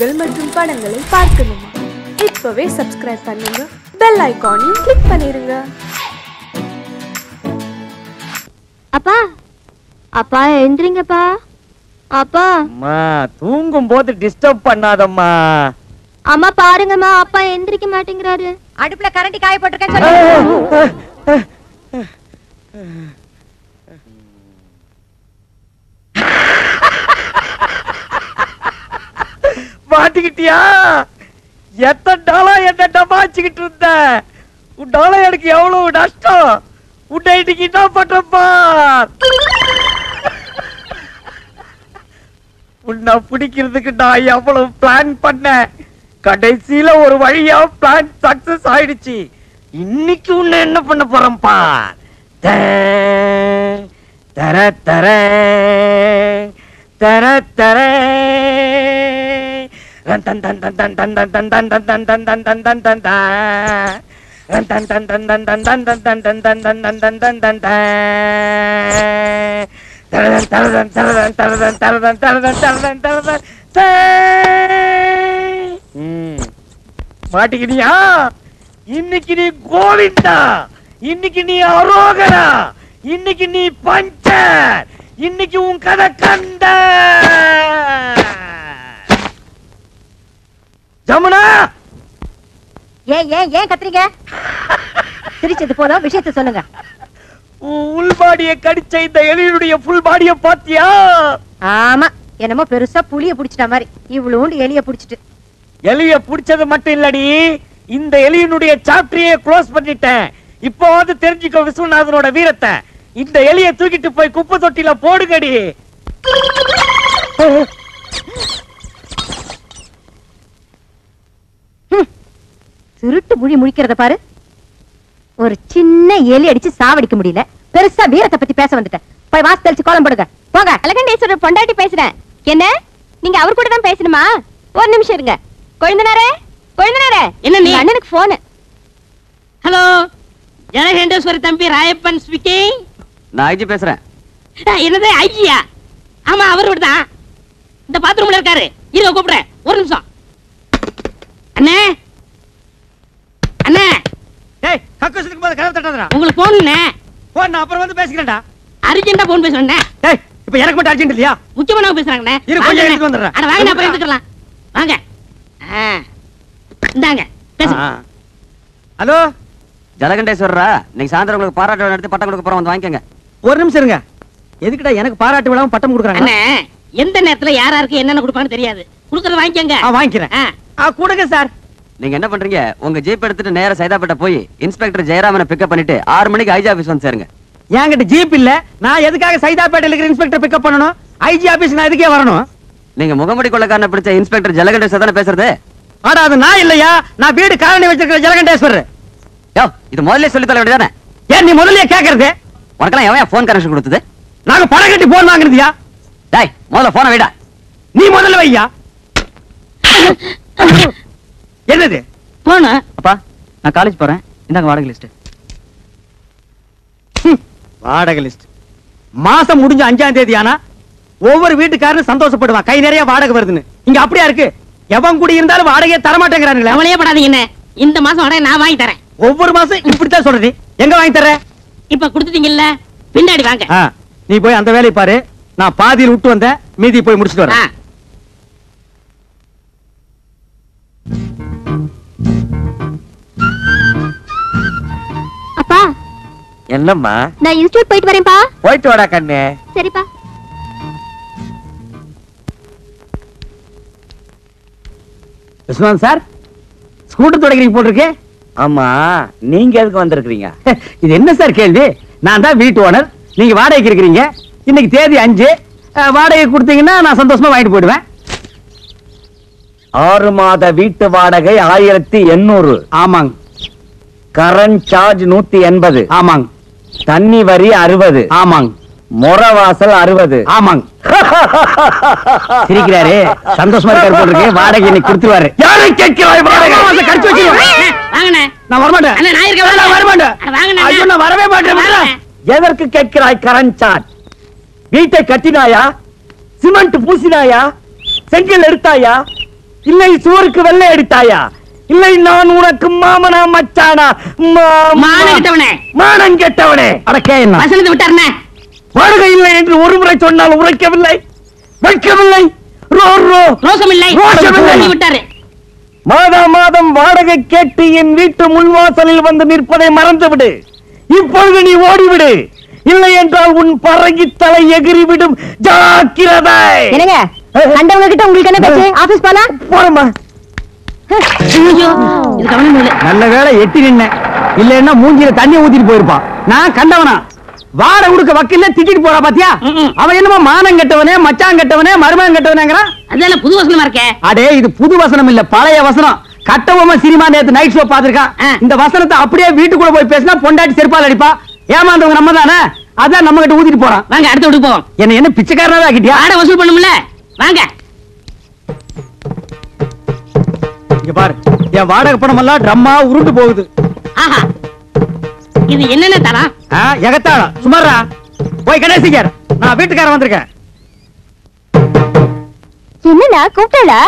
நிகழ்ச்சிகள் மற்றும் படங்களை பார்க்கணுமா? இப்பவே சப்ஸ்கிரைப் பண்ணுங்க. பெல் ஐகானையும் கிளிக் பண்ணிருங்க. அப்பா அப்பா எந்திரிங்கப்பா அப்பா. அம்மா தூங்கும் போது டிஸ்டர்ப் பண்ணாதம்மா. அம்மா பாருங்கம்மா அப்பா எந்திரிக்க மாட்டேங்கிறாரு. அடுப்புல கரண்டி காய போட்டிருக்கேன்னு சொல்லு. மாட்டிக்கிட்டியா? எத்தனை டாலா என்ன டமாச்சுக்கிட்டு இருந்த? உன்னால எனக்கு எவ்வளவு நஷ்டம்? உன்னை இன்னைக்கு என்ன பண்றப்பா உன்னை பிடிக்கிறதுக்கு நான் எவ்வளவு பிளான் பண்ணேன். கடைசியில ஒரு வழியா பிளான் சக்சஸ் ஆயிடுச்சு. இன்னைக்கு உன்னை என்ன பண்ண போறேன்ப்பா தர தர தர தர. மாட்டிக்கிட்டியா இன்னைக்கு நீ கோவிந்தா இன்னைக்கு நீ அரோகரா இன்னைக்கு நீ பஞ்சர் இன்னைக்கு உன் கதை கண்ட ஜமுனா! ஏன் ஏன் ஏன் கத்துறீங்க? சிரிச்சது போதும் விஷயத்த சொல்லுங்க. உள் பாடிய கடிச்ச இந்த எலியினுடைய ஃபுல் பாடிய பாத்தியா ஆமா என்னமோ பெருசா புளிய புடிச்சிட்ட மாதிரி. இவ்வளோண்டு எலிய புடிச்சிட்டு. எலிய புடிச்சது மட்டும் இல்லடி இந்த எலியினுடைய சாப்டரையே க்ளோஸ் பண்ணிட்டேன். இப்போ வந்து தெரிஞ்சுக்கோ விஸ்வநாதனோட வீரத்தை. இந்த எலிய தூக்கிட்டு போய் குப்பை தொட்டில போடுங்கடி. திருட்டு முழி முழிக்கிறத பாரு. ஒரு சின்ன எலி அடிச்சு சாவடிக்க முடியல. பெருசா வீரத்தை பத்தி பேச வந்துட்டேன். போய் வாசல் தெளிச்சு கோலம் போடுங்க. போங்க. அழகண்டேஸ்வரர் பொண்டாட்டி பேசுறேன். என்ன? நீங்க அவர் கூட தான் பேசணுமா? ஒரு நிமிஷம் இருங்க. கொழுந்தனாரே கொழுந்தனாரே என்ன நீ? அண்ணனுக்கு போன் ஹலோ? ஜனகண்டேஸ்வரி தம்பி ராயப்பன் ஸ்பீக்கிங் நான் ஐஜி பேசுறேன். என்னது? ஐயா ஆமா அவர் தான் இந்த பாத்ரூம்ல இருக்காரு. இருங்க கூப்பிடுறேன். ஒரு நிமிஷம். அண்ணே? அண்ணே. டேய் கக்கூசுக்கு போது கதவு தட்டாதடா. உங்களுக்கு போன் போன் நான் அப்புறம் வந்து பேசிக்கிறேன்டா. அர்ஜென்டா போன் பேசுறேன் டேய் இப்போ எனக்கு மட்டும் அர்ஜென்ட் இல்லையா? முக்கியமான பேசுறாங்கண்ணே. இரு, கொஞ்சம் வாங்க எடுத்துட்டு வந்துடுறேன். அட வாங்க அப்புறம் எடுத்துக்கலாம். வாங்க. ஆ. இந்தாங்க பேசு. ஹலோ? ஜலகண்டேஸ்வரரா இன்னைக்கு சாயந்தரம் உங்களுக்கு பாராட்டு விழா நடத்தி பட்டம் கொடுக்க போறோம் வந்து வாங்கிக்கோங்க. ஒரு நிமிஷம் இருங்க. எதுக்குடா எனக்கு பாராட்டு விழாவும் பட்டம் கொடுக்குறாங்க? அண்ணே எந்த நேரத்துல யார் யாருக்கு என்னென்ன கொடுப்பான்னு தெரியாது. கொடுக்கறத வாங்கிக்கங்க. ஆ வாங்கிக்கிறேன். கொடுங்க சார். நீங்க என்ன பண்றீங்க? உங்க ஜீப் எடுத்துட்டு நேரா சைதாப்பேட்டை போய் இன்ஸ்பெக்டர் ஜெயராமனை பிக்கப் பண்ணிட்டு ஆறு மணிக்கு ஐஜி ஆபீஸ் வந்து சேருங்க. என்கிட்ட ஜீப் இல்ல. நான் எதுக்காக சைதாப்பேட்டையில இருக்கிற இன்ஸ்பெக்டர் பிக்கப் பண்ணணும்? ஐஜி ஆபீஸ் நான் எதுக்கே வரணும்? நீங்க முகமுடி கொள்ளக்காரனை பிடிச்ச இன்ஸ்பெக்டர் ஜலகண்டேஸ்வர் தானே பேசுறது? ஆடா அது நான் இல்லையா? நான் வீடு காலனி வச்சிருக்கிற ஜலகண்டேஸ்வரர். யோ இது முதல்ல சொல்லி தர வேண்டியதானே ஏன் நீ முதல்லயே கேக்குறது? உனக்கெல்லாம் எவன் ஃபோன் கனெக்ஷன் கொடுத்தது? நாங்க பணம் கட்டி போன் வாங்குறதுயா டேய் முதல்ல போனை வைடா. நீ முதல்ல வையா? என்னது? போன. அப்பா நான் காலேஜ் போறேன். இந்தாங்க வாடகை லிஸ்ட் வாடகை லிஸ்ட் மாசம் முடிஞ்ச அஞ்சாம் தேதி ஆனா ஒவ்வொரு வீட்டுக்காரரும் சந்தோஷப்படுவான். கை நிறைய வாடகை வருதுன்னு. இங்க அப்படியா இருக்கு? எவன் கூடி இருந்தாலும் வாடகையை தர மாட்டேங்கிறானுங்களே அவளையே படாதீங்க என்ன. இந்த மாசம் வாடகை நான் வாங்கி தரேன். ஒவ்வொரு மாசம் இப்படித்தான் சொல்றது. எங்க வாங்கி தர இப்ப கொடுத்துட்டீங்கல்ல பின்னாடி வாங்க. நீ போய் அந்த வேலையை பாரு. நான் பாதியில் விட்டு வந்தேன். மீதி போய் முடிச்சிட்டு. வரேன். என்னம்மா? நான் இன்ஸ்டியூட் போயிட்டு வரேன்ப்பா. போயிட்டு வாடா கண்ணு. சரிப்பா. விஸ்வநாத் சார் ஸ்கூட்டர் தொடக்கிறீங்க போட்டிருக்கு? ஆமா. நீங்க எதுக்கு வந்திருக்கீங்க இது என்ன சார் கேள்வி? நான் தான் வீட்டு ஓனர் நீங்க வாடகைக்கு இருக்கிறீங்க. இன்னைக்கு தேதி அஞ்சு. வாடகை கொடுத்தீங்கன்னா நான் சந்தோஷமா வாங்கிட்டு போயிடுவேன். ஆறு மாத வீட்டு வாடகை ஆயிரத்தி எண்ணூறு. ஆமாங்க. கரண்ட் சார்ஜ் நூத்தி எண்பது. ஆமாங்க. தண்ணி வரி அறுபது. ஆமாங்க முற வாசல் அறுபது. ஆமாங்க சிரிக்கிறாரு. சந்தோஷமா இருக்காரு போல இருக்கு. வாடகை இன்னைக்கு கொடுத்துருவாரு. யாரை கேட்கிறாய் வாடகை? கடிச்சு அண்ணே, வாங்கண்ணே. நான் வரமாட்டேன். அண்ணே, நான் இருக்கேன், நான். ஐயோ நான் வரவே மாட்டேன். எதற்கு கேட்கிறாய் கரண்ட் சார்ஜ் வீட்டை கட்டினாயா? சிமெண்ட் பூசினாயா? செங்கல் எடுத்தாயா? இல்லை சுவருக்கு வெள்ளை அடித்தாயா? இல்லை நான் உனக்கு மாமனா மச்சானா? மா- மானம் கெட்டவனே. மானம் கெட்டவனே. அடக்கே என்ன? வசனத்தை விட்டாருண்ணே வருகை இல்லை என்று ஒரு முறை சொன்னால் உரைக்கவில்லை. வைக்கவில்லை. ரோ ரோ. ரோசம் இல்லை ரோஷமில்லை. சொல்லி விட்டாரு. மாதா மாதம் வாடகை கேட்டு என் வீட்டு முன்வாசலில் வந்து நிற்பதை மறந்துவிடு. இப்பொழுது நீ ஓடிவிடு. இல்லை என்றால் உன் பறங்கி தலை எகிறிவிடும் ஜாக்கிரதை. என்னங்க? கண்டவங்க கிட்ட உங்களுக்கு என்ன பேச்சு? ஆபீஸ் போலாம்? போறமா ஐயோ இது கவனம் இல்லை நல்ல வேளை எட்டி நின்ன. இல்லன்னா மூஞ்சில தண்ணி ஊத்திட்டு போயிருப்பான். நான் கண்டவனா? வாட உடுக்க வக்கீல்ல திட்டிட்டு போறா பாத்தியா. அவன் என்னமோ மானம் கெட்டவனே மச்சான் கெட்டவனே மருமகன் கெட்டவனேங்கிறான். அதெல்லாம் புது வசனமா இருக்கே. அடே இது புது வசனம் இல்ல பழைய வசனம். கட்டபொம்மை சினிமா நேத்து நைட் ஷோ பாத்திருக்கான். இந்த வசனத்தை அப்படியே வீட்டுக்குள்ள போய் பேசினா பொண்டாட்டி செருப்பால் அடிப்பா. ஏமாந்தவங்க நம்ம தானே அதான் நம்ம கிட்ட ஊத்திட்டு போறான். வாங்க அடுத்த போவோம். என்ன என்ன பிச்சைக்காரனாவே ஆக்கிட்டியா? ஆட வசூல் பண்ணும்ல. வாங்க. இங்க பாரு. என் வாடகை பணம் எல்லாம் ட்ரம்மா உருண்டு போகுது. ஆஹா. இது என்னென்ன தரம் ஆ, எகத்தாளம். சுமாரா? போய் கணேசிக்கார் நான் வீட்டுக்காரன் வந்திருக்கேன். என்னண்ணா கூப்பிட்டா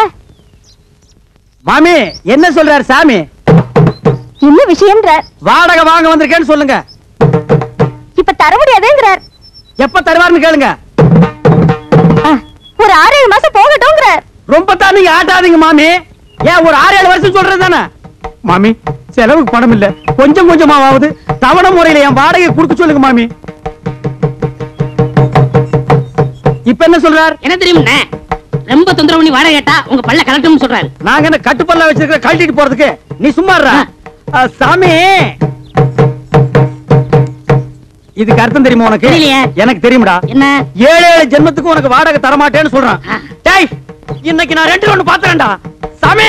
மாமி என்ன சொல்றாரு சாமி? என்ன விஷயம்ன்ற வாடகை வாங்க வந்திருக்கேன்னு சொல்லுங்க. இப்ப தர முடியாதுங்கிறார். எப்ப தருவாருன்னு கேளுங்க. ஒரு ஆறு ஏழு மாசம் போகட்டும்ங்கிறார். ரொம்ப தான் நீங்க ஆட்டாதீங்க மாமி. ஏன் ஒரு ஆறு ஏழு வருஷம் சொல்றது தானே மாமி செலவுக்கு பணம் இல்ல. கொஞ்சம் கொஞ்சமாவது தவணை முறையில என் வாடகை கொடுக்க சொல்லுங்க மாமி. இப்ப என்ன சொல்றார்? என்ன தெரியும்ண்ணே ரொம்ப தொந்தரவு பண்ணி வாடகை கேட்டா உங்க பல்ல கலட்டும்னு சொல்றாரு. நாங்க என்ன கட்டுப்பல்ல வச்சிருக்கிற கழட்டிட்டு போறதுக்கு? நீ சும்மா இருடா. ஆ, சாமி. இதுக்கு அர்த்தம் தெரியுமா உனக்கு? தெரியலையே. எனக்கு தெரியும்டா. என்ன? ஏழு ஏழு ஜென்மத்துக்கு உனக்கு வாடகை தர மாட்டேன்னு சொல்றான். ஆ. டேய் இன்னைக்கு நான் ரெண்டு ஒண்ணு பாத்துறேன்டா. சாமி!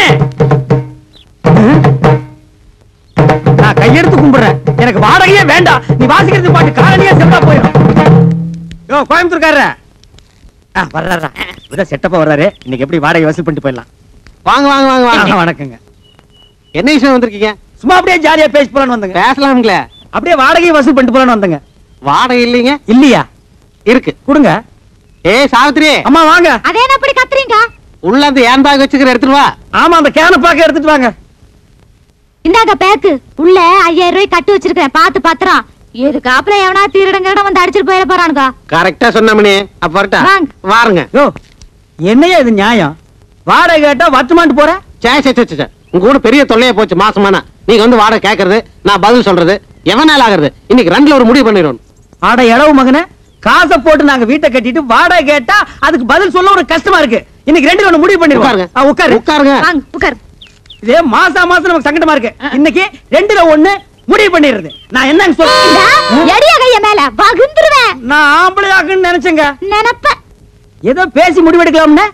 நான் கையெடுத்து கும்பிடுறேன். எனக்கு வாடகையே வேண்டாம். நீ வாசிக்கிறது பாட்டு காலனியே செத்தா போயிடும் யோ கோயம்புத்தூர்காரர! ஆ வர்றாரா இதான் செட்டப்பா வர்றாரு. இன்னைக்கு எப்படி வாடகை வசூல் பண்ணிட்டு போயிடலாம். வாங்க வாங்க வாங்க வாங்க. வணக்கங்க. என்ன விஷயம் வந்திருக்கீங்க? சும்மா அப்படியே ஜாலியா பேசி போலான்னு வந்தங்க. பேசலாம்ங்களே அப்படியே வாடகையை வசூல் பண்ணிட்டு போலான்னு வந்தங்க. வாடகை இல்லைங்க? இல்லையா? இருக்கு. கொடுங்க. ஏய் சாவித்திரி. அம்மா வாங்க. அதே என்ன அப்படி கத்துறீங்க உள்ள அந்த ஏன் பேக் வச்சுக்கிற எடுத்துட்டு வா. ஆமா அந்த கேன பாக்க எடுத்துட்டு வாங்க. இந்தாங்க பேக்கு உள்ள ஐயாயிரம் ரூபாய் கட்டு வச்சிருக்கேன் பாத்து பத்திரம். எதுக்காப்புல எவனா திருடங்க வந்து அடிச்சிட்டு போயிட போறானுங்க? கரெக்டா சொன்னமணி அப்ப வரட்டா. வாருங்க. யோ என்னையா இது நியாயம்? வாடகை கேட்டா வச்சுமான்ட்டு போற? சே சே சே. உங்க கூட பெரிய தொல்லையா போச்சு மாசமானா. நீங்க வந்து வாடகை கேக்குறது நான் பதில் சொல்றது எவன் நாள் ஆகுறது? இன்னைக்கு ரெண்டுல ஒரு முடிவு பண்ணிடுவோம் ஆட இளவு மகனே. காசை போட்டு நாங்க வீட்டை கட்டிட்டு வாடகை கேட்டா அதுக்கு பதில் சொல்ல ஒரு கஷ்டமா இருக்கு. இன்னைக்கு ரெண்டு ஒண்ணு முடிவு உட்காருங்க. பண்ணிருவாங்க உட்காரு. உட்காருங்க. உட்கார். இதே மாசா மாசம் நமக்கு சங்கடமா இருக்கு. இன்னைக்கு ரெண்டுல ஒண்ணு முடிவு பண்ணிடுறது. நான் என்னன்னு சொல்றேன். எடிய கைய மேல வகுந்துருவேன். நான் ஆம்பளை நினைச்சேங்க. நினப்ப. ஏதோ பேசி முடிவெடுக்கலாம்னு?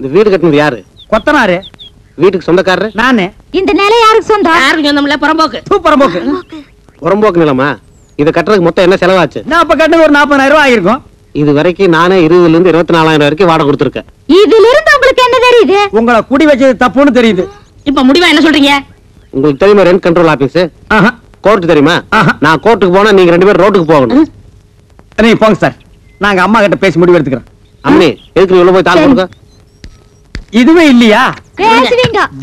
இந்த வீடு கட்டினது யாரு? கொத்தனாரு. வீட்டுக்கு சொந்தக்காரரு? நானு. இந்த நிலை யாருக்கு சொந்தம்? யாருக்கும் சொந்தமில்ல புறம்போக்கு. சூப்பர் போக்கு புறம்போக்கு நிலமா? இது கட்டுறதுக்கு மொத்தம் என்ன செலவாச்சு? நான் அப்ப கட்டினது ஒரு நாற்பதாயிரம் ரூபாய் ஆயிருக்கும் இது வரைக்கும் நானே இருபதுல இருந்து இருபத்தி நாலாயிரம் வரைக்கும் வாடகை கொடுத்துருக்கேன். இதுல இருந்து உங்களுக்கு என்ன தெரியுது? உங்களை குடி வச்சது தப்புன்னு தெரியுது. இப்ப முடிவா என்ன சொல்றீங்க? உங்களுக்கு தெரியுமா ரெண்ட் கண்ட்ரோல் ஆபீஸ் ஆஹா. கோர்ட் தெரியுமா? ஆஹா. நான் கோர்ட்டுக்கு போனா நீங்க ரெண்டு பேரும் ரோட்டுக்கு போகணும். நீங்க போங்க சார். நாங்க அம்மா கிட்ட பேசி முடிவு எடுத்துக்கிறோம். அம்மனி எதுக்கு உள்ள போய் தாள் சரி. கொடுக்க? இதுவே இல்லையா?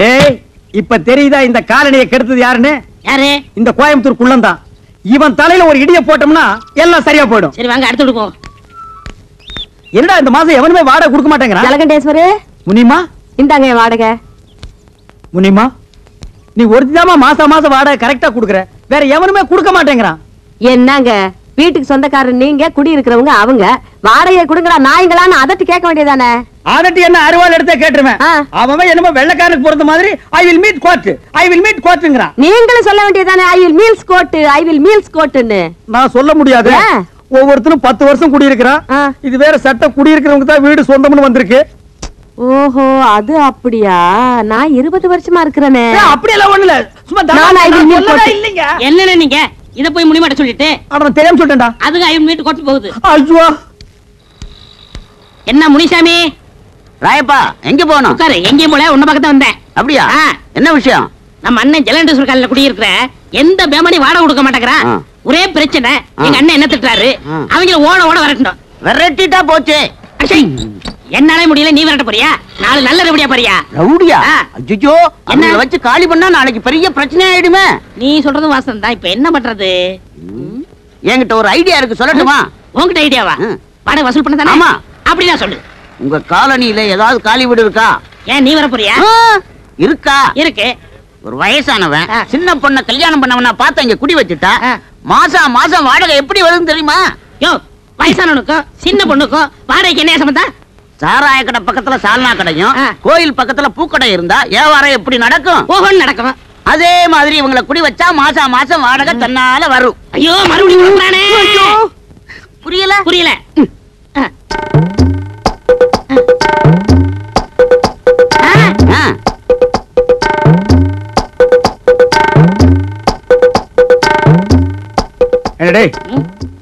டேய் இப்ப தெரியுதா இந்த காலனியை கெடுத்தது யாருன்னு? யாரு? இந்த கோயம்புத்தூர் குள்ளந்தான் இவன் தலையில ஒரு இடிய போட்டோம்னா எல்லாம் சரியா போயிடும். சரி வாங்க அடுத்த போவோம் என்னடா இந்த மாசம் எவனுமே வாடகை கொடுக்க மாட்டேங்கிறான்? ஜலகண்டேஸ்வரு? முனிமா? இந்தாங்க என் வாடகை. முனிமா நீ ஒருத்திதாமா மாசம் மாசம் வாடகை கரெக்டா குடுக்குற. வேற எவனுமே கொடுக்க மாட்டேங்கிறான். என்னங்க? வீட்டுக்கு சொந்தக்காரர் நீங்க குடி இருக்கிறவங்க அவங்க. வாடகை கொடுங்கடா நாய்ங்களான்னு அதட்டு கேட்க வேண்டியதானே அதட்டி என்ன அருவாள் எடுத்தே கேட்டுருவேன். அவன் என்னமோ வெள்ளக்காரனுக்கு பிறந்த மாதிரி I will meet court I will meet கோர்ட்டுங்கிறான் நீங்களும் சொல்ல வேண்டியதானே ஐ வில் மீல்ஸ் கோட்டு ஐ வில் மீல்ஸ் கோட்டுன்னு நான் சொல்ல முடியாது? ஒவ்வொருத்தரும் பத்து வருஷம் குடியிருக்கிறான். இது வேற சட்டம் குடியிருக்கிறவங்க தான் வீடு சொந்தம்னு வந்திருக்கு. ஓஹோ அது அப்படியா? நான் இருபது வருஷமா இருக்கிறேனே. ஏய், அப்படியெல்லாம் ஒண்ணு இல்ல சும்மா. இல்லைங்க. என்னன்னு நீங்க? இத போய் முடிமாட்ட சொல்லிட்டு. நான் தெரியாம சொல்லிட்டேன்டா. அதுக்கு ஐயன் மீட்டு கொட்டு போகுது. ஐயோ. என்ன முனிசாமி? ராயப்பா எங்க போகணும்? உட்காரு எங்கேயும் போல உன்ன பக்கத்துல வந்தேன். அப்படியா. என்ன விஷயம்? நம்ம அண்ணன் ஜலண்டேஸ்வர் காலில குடியிருக்கிற எந்த பேமணி வாடகை கொடுக்க மாட்டேங்கிறான். ஒரே பிரச்சனை. எங்க அண்ணன் என்ன திட்டுறாரு. அவங்க ஓட ஓட வரட்டும். விரட்டிட்டா போச்சு. அச்சை, என்னாலே முடியல நீ விரட்ட போறியா? நாலு நல்ல ரெபடியா போறியா? ரவுடியா. அஜிஜோ என்ன? வச்சு காலி பண்ணா நாளைக்கு பெரிய பிரச்சனை ஆயிடுமே. நீ சொல்றதும் வாசம் தான் இப்ப என்ன பண்றது? என்கிட்ட ஒரு ஐடியா இருக்கு சொல்லட்டுமா? உன்கிட்ட ஐடியாவா. வாடகை வசூல் பண்ண தானே? ஆமா. அப்படிதான் சொல்லு. உங்க காலனியில ஏதாவது காலி வீடு இருக்கா? ஏன் நீ வர போறியா? இருக்கா? இருக்கு. ஒரு வயசானவன். சின்ன பொண்ண கல்யாணம் பண்ணவனா பார்த்து இங்க குடி வச்சுட்டா. மாசம் மாசம் வாடகை எப்படி வருதுன்னு தெரியுமா? யோ வயசானவனுக்கும் சின்ன பொண்ணுக்கும் வாடகைக்கு என்ன சம்பந்தம்? சாராய கடை பக்கத்துல சால்னா கடையும். கோயில் பக்கத்துல பூக்கடை இருந்தா வியாபாரம் எப்படி நடக்கும்? ஓஹோன்னு நடக்கும். அதே மாதிரி இவங்களை குடி வச்சா மாசம் மாசம் வாடகை தன்னால வரும். ஐயோ மறுபடியும். புரியல? புரியல.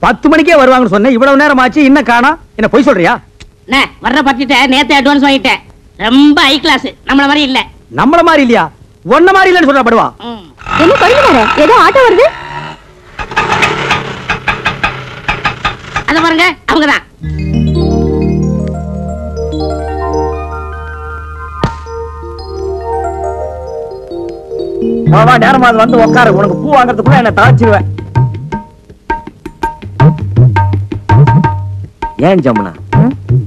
பத்து மணிக்கே வருவாங்கன்னு சொன்னேன் இவ்வளவு நேரம் ஆச்சு இன்னும் காணோம் என்ன பொய் சொல்றியா? வர்ற பட்ஜெட்ட நேத்து அட்வான்ஸ் வாங்கிட்டேன். ரொம்ப ஹை கிளாஸ் நம்மள மாதிரி இல்ல. நம்மள மாதிரி இல்லையா? ஒன்ன மாதிரி இல்லைன்னு சொல்றா படுவா. ம். என்ன கொழுந்தனாரே ஏதோ ஆட்டோ வருது? அத பாருங்க அவங்கதான். வா வா நேரமா அது வந்து உட்காரு உனக்கு பூ வாங்குறதுக்குள்ள என்ன தாச்சிருவேன் ஏன் ஜமுனா?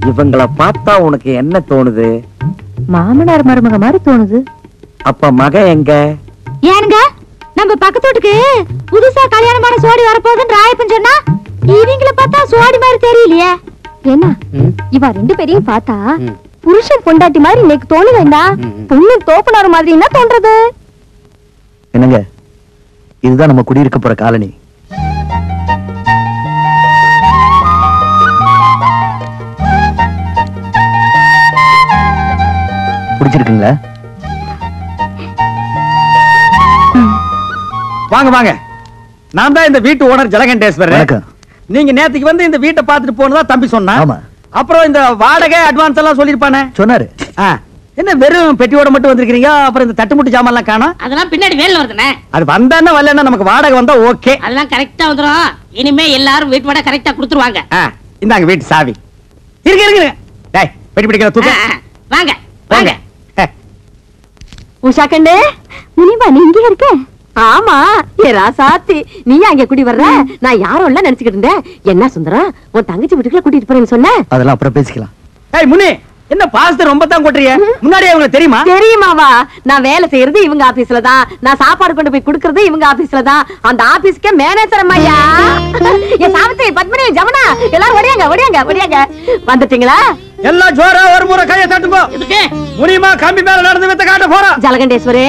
இவங்கள பார்த்தா உனக்கு என்ன தோணுது? மாமனார் மருமக மாதிரி தோணுது. அப்ப மக எங்க? ஏனுங்க நம்ம பக்கத்து வீட்டுக்கு புதுசா கல்யாணமான சோடி வரப்போகுதுன்னு ராயப்பன் சொன்னா இவங்கள பார்த்தா சோடி மாதிரி தெரியலையே. என்ன இவ ரெண்டு பேரையும் பார்த்தா புருஷன் பொண்டாட்டி மாதிரி இன்னைக்கு தோண வேண்டாம் பொண்ணு தோப்புனார் மாதிரி என்ன தோன்றது? என்னங்க? இதுதான் நம்ம குடியிருக்க போற காலனி. பிடிச்சிருக்குங்களா வாங்க வாங்க. நான் தான் இந்த வீட்டு ஓனர் ஜலகண்டேஸ்வரர். நீங்க நேத்துக்கு வந்து இந்த வீட்டை பார்த்துட்டு போனதா தம்பி சொன்னா. அப்புறம் இந்த வாடகை அட்வான்ஸ் எல்லாம் சொல்லிருப்பானே சொன்னாரு. என்ன வெறும் பெட்டியோட மட்டும் வந்திருக்கீங்க அப்புறம் இந்த தட்டுமுட்டு ஜாமான் எல்லாம் காணோம்? அதெல்லாம் பின்னாடி வேலை வருதுண்ணே. அது வந்தானே வரலன்னா நமக்கு வாடகை வந்தா ஓகே. அதெல்லாம் கரெக்டா வந்துரும். இனிமே எல்லாரும் வீட்டு வாடகை கரெக்டா கொடுத்துருவாங்க. இந்தாங்க வீட்டு சாவி. இருக்கு இருக்கு டேய் பெட்டி பிடிக்கிற தூக்க. வாங்க. வாங்க. உஷா கண்டு முனிமா நீ இங்கே இருக்க? ஆமா ஏ ராசாத்தி நீ அங்க குடி வர்ற? நான் யாரும் இல்ல நினைச்சுக்கிட்டு இருந்தேன்? என்ன சுந்தரம் உன் தங்கச்சி வீட்டுக்குள்ள கூட்டிட்டு போறேன்னு சொன்ன அதெல்லாம் அப்புறம் பேசிக்கலாம். ஏய் முனி என்ன பாசத்தை ரொம்ப தான் கொட்டுறிய? முன்னாடியே உங்களுக்கு தெரியுமா? தெரியுமாவா? நான் வேலை செய்யறது இவங்க ஆபீஸ்ல தான். நான் சாப்பாடு கொண்டு போய் கொடுக்கறது இவங்க ஆபீஸ்ல தான். அந்த ஆபீஸ்க்கு மேனேஜர் அம்மையா? என் சாவித்திரி பத்மினி ஜமுனா எல்லாரும் ஒடியாங்க ஒடியாங்க ஒடியாங்க வந்துட்டீங்களா? எல்லாம் ஜோரா ஒரு முறை கையை எதுக்கு? முனியமா கம்பி மேல நடந்து வித்த காட்ட போறோம் ஜலகண்டேஸ்வரே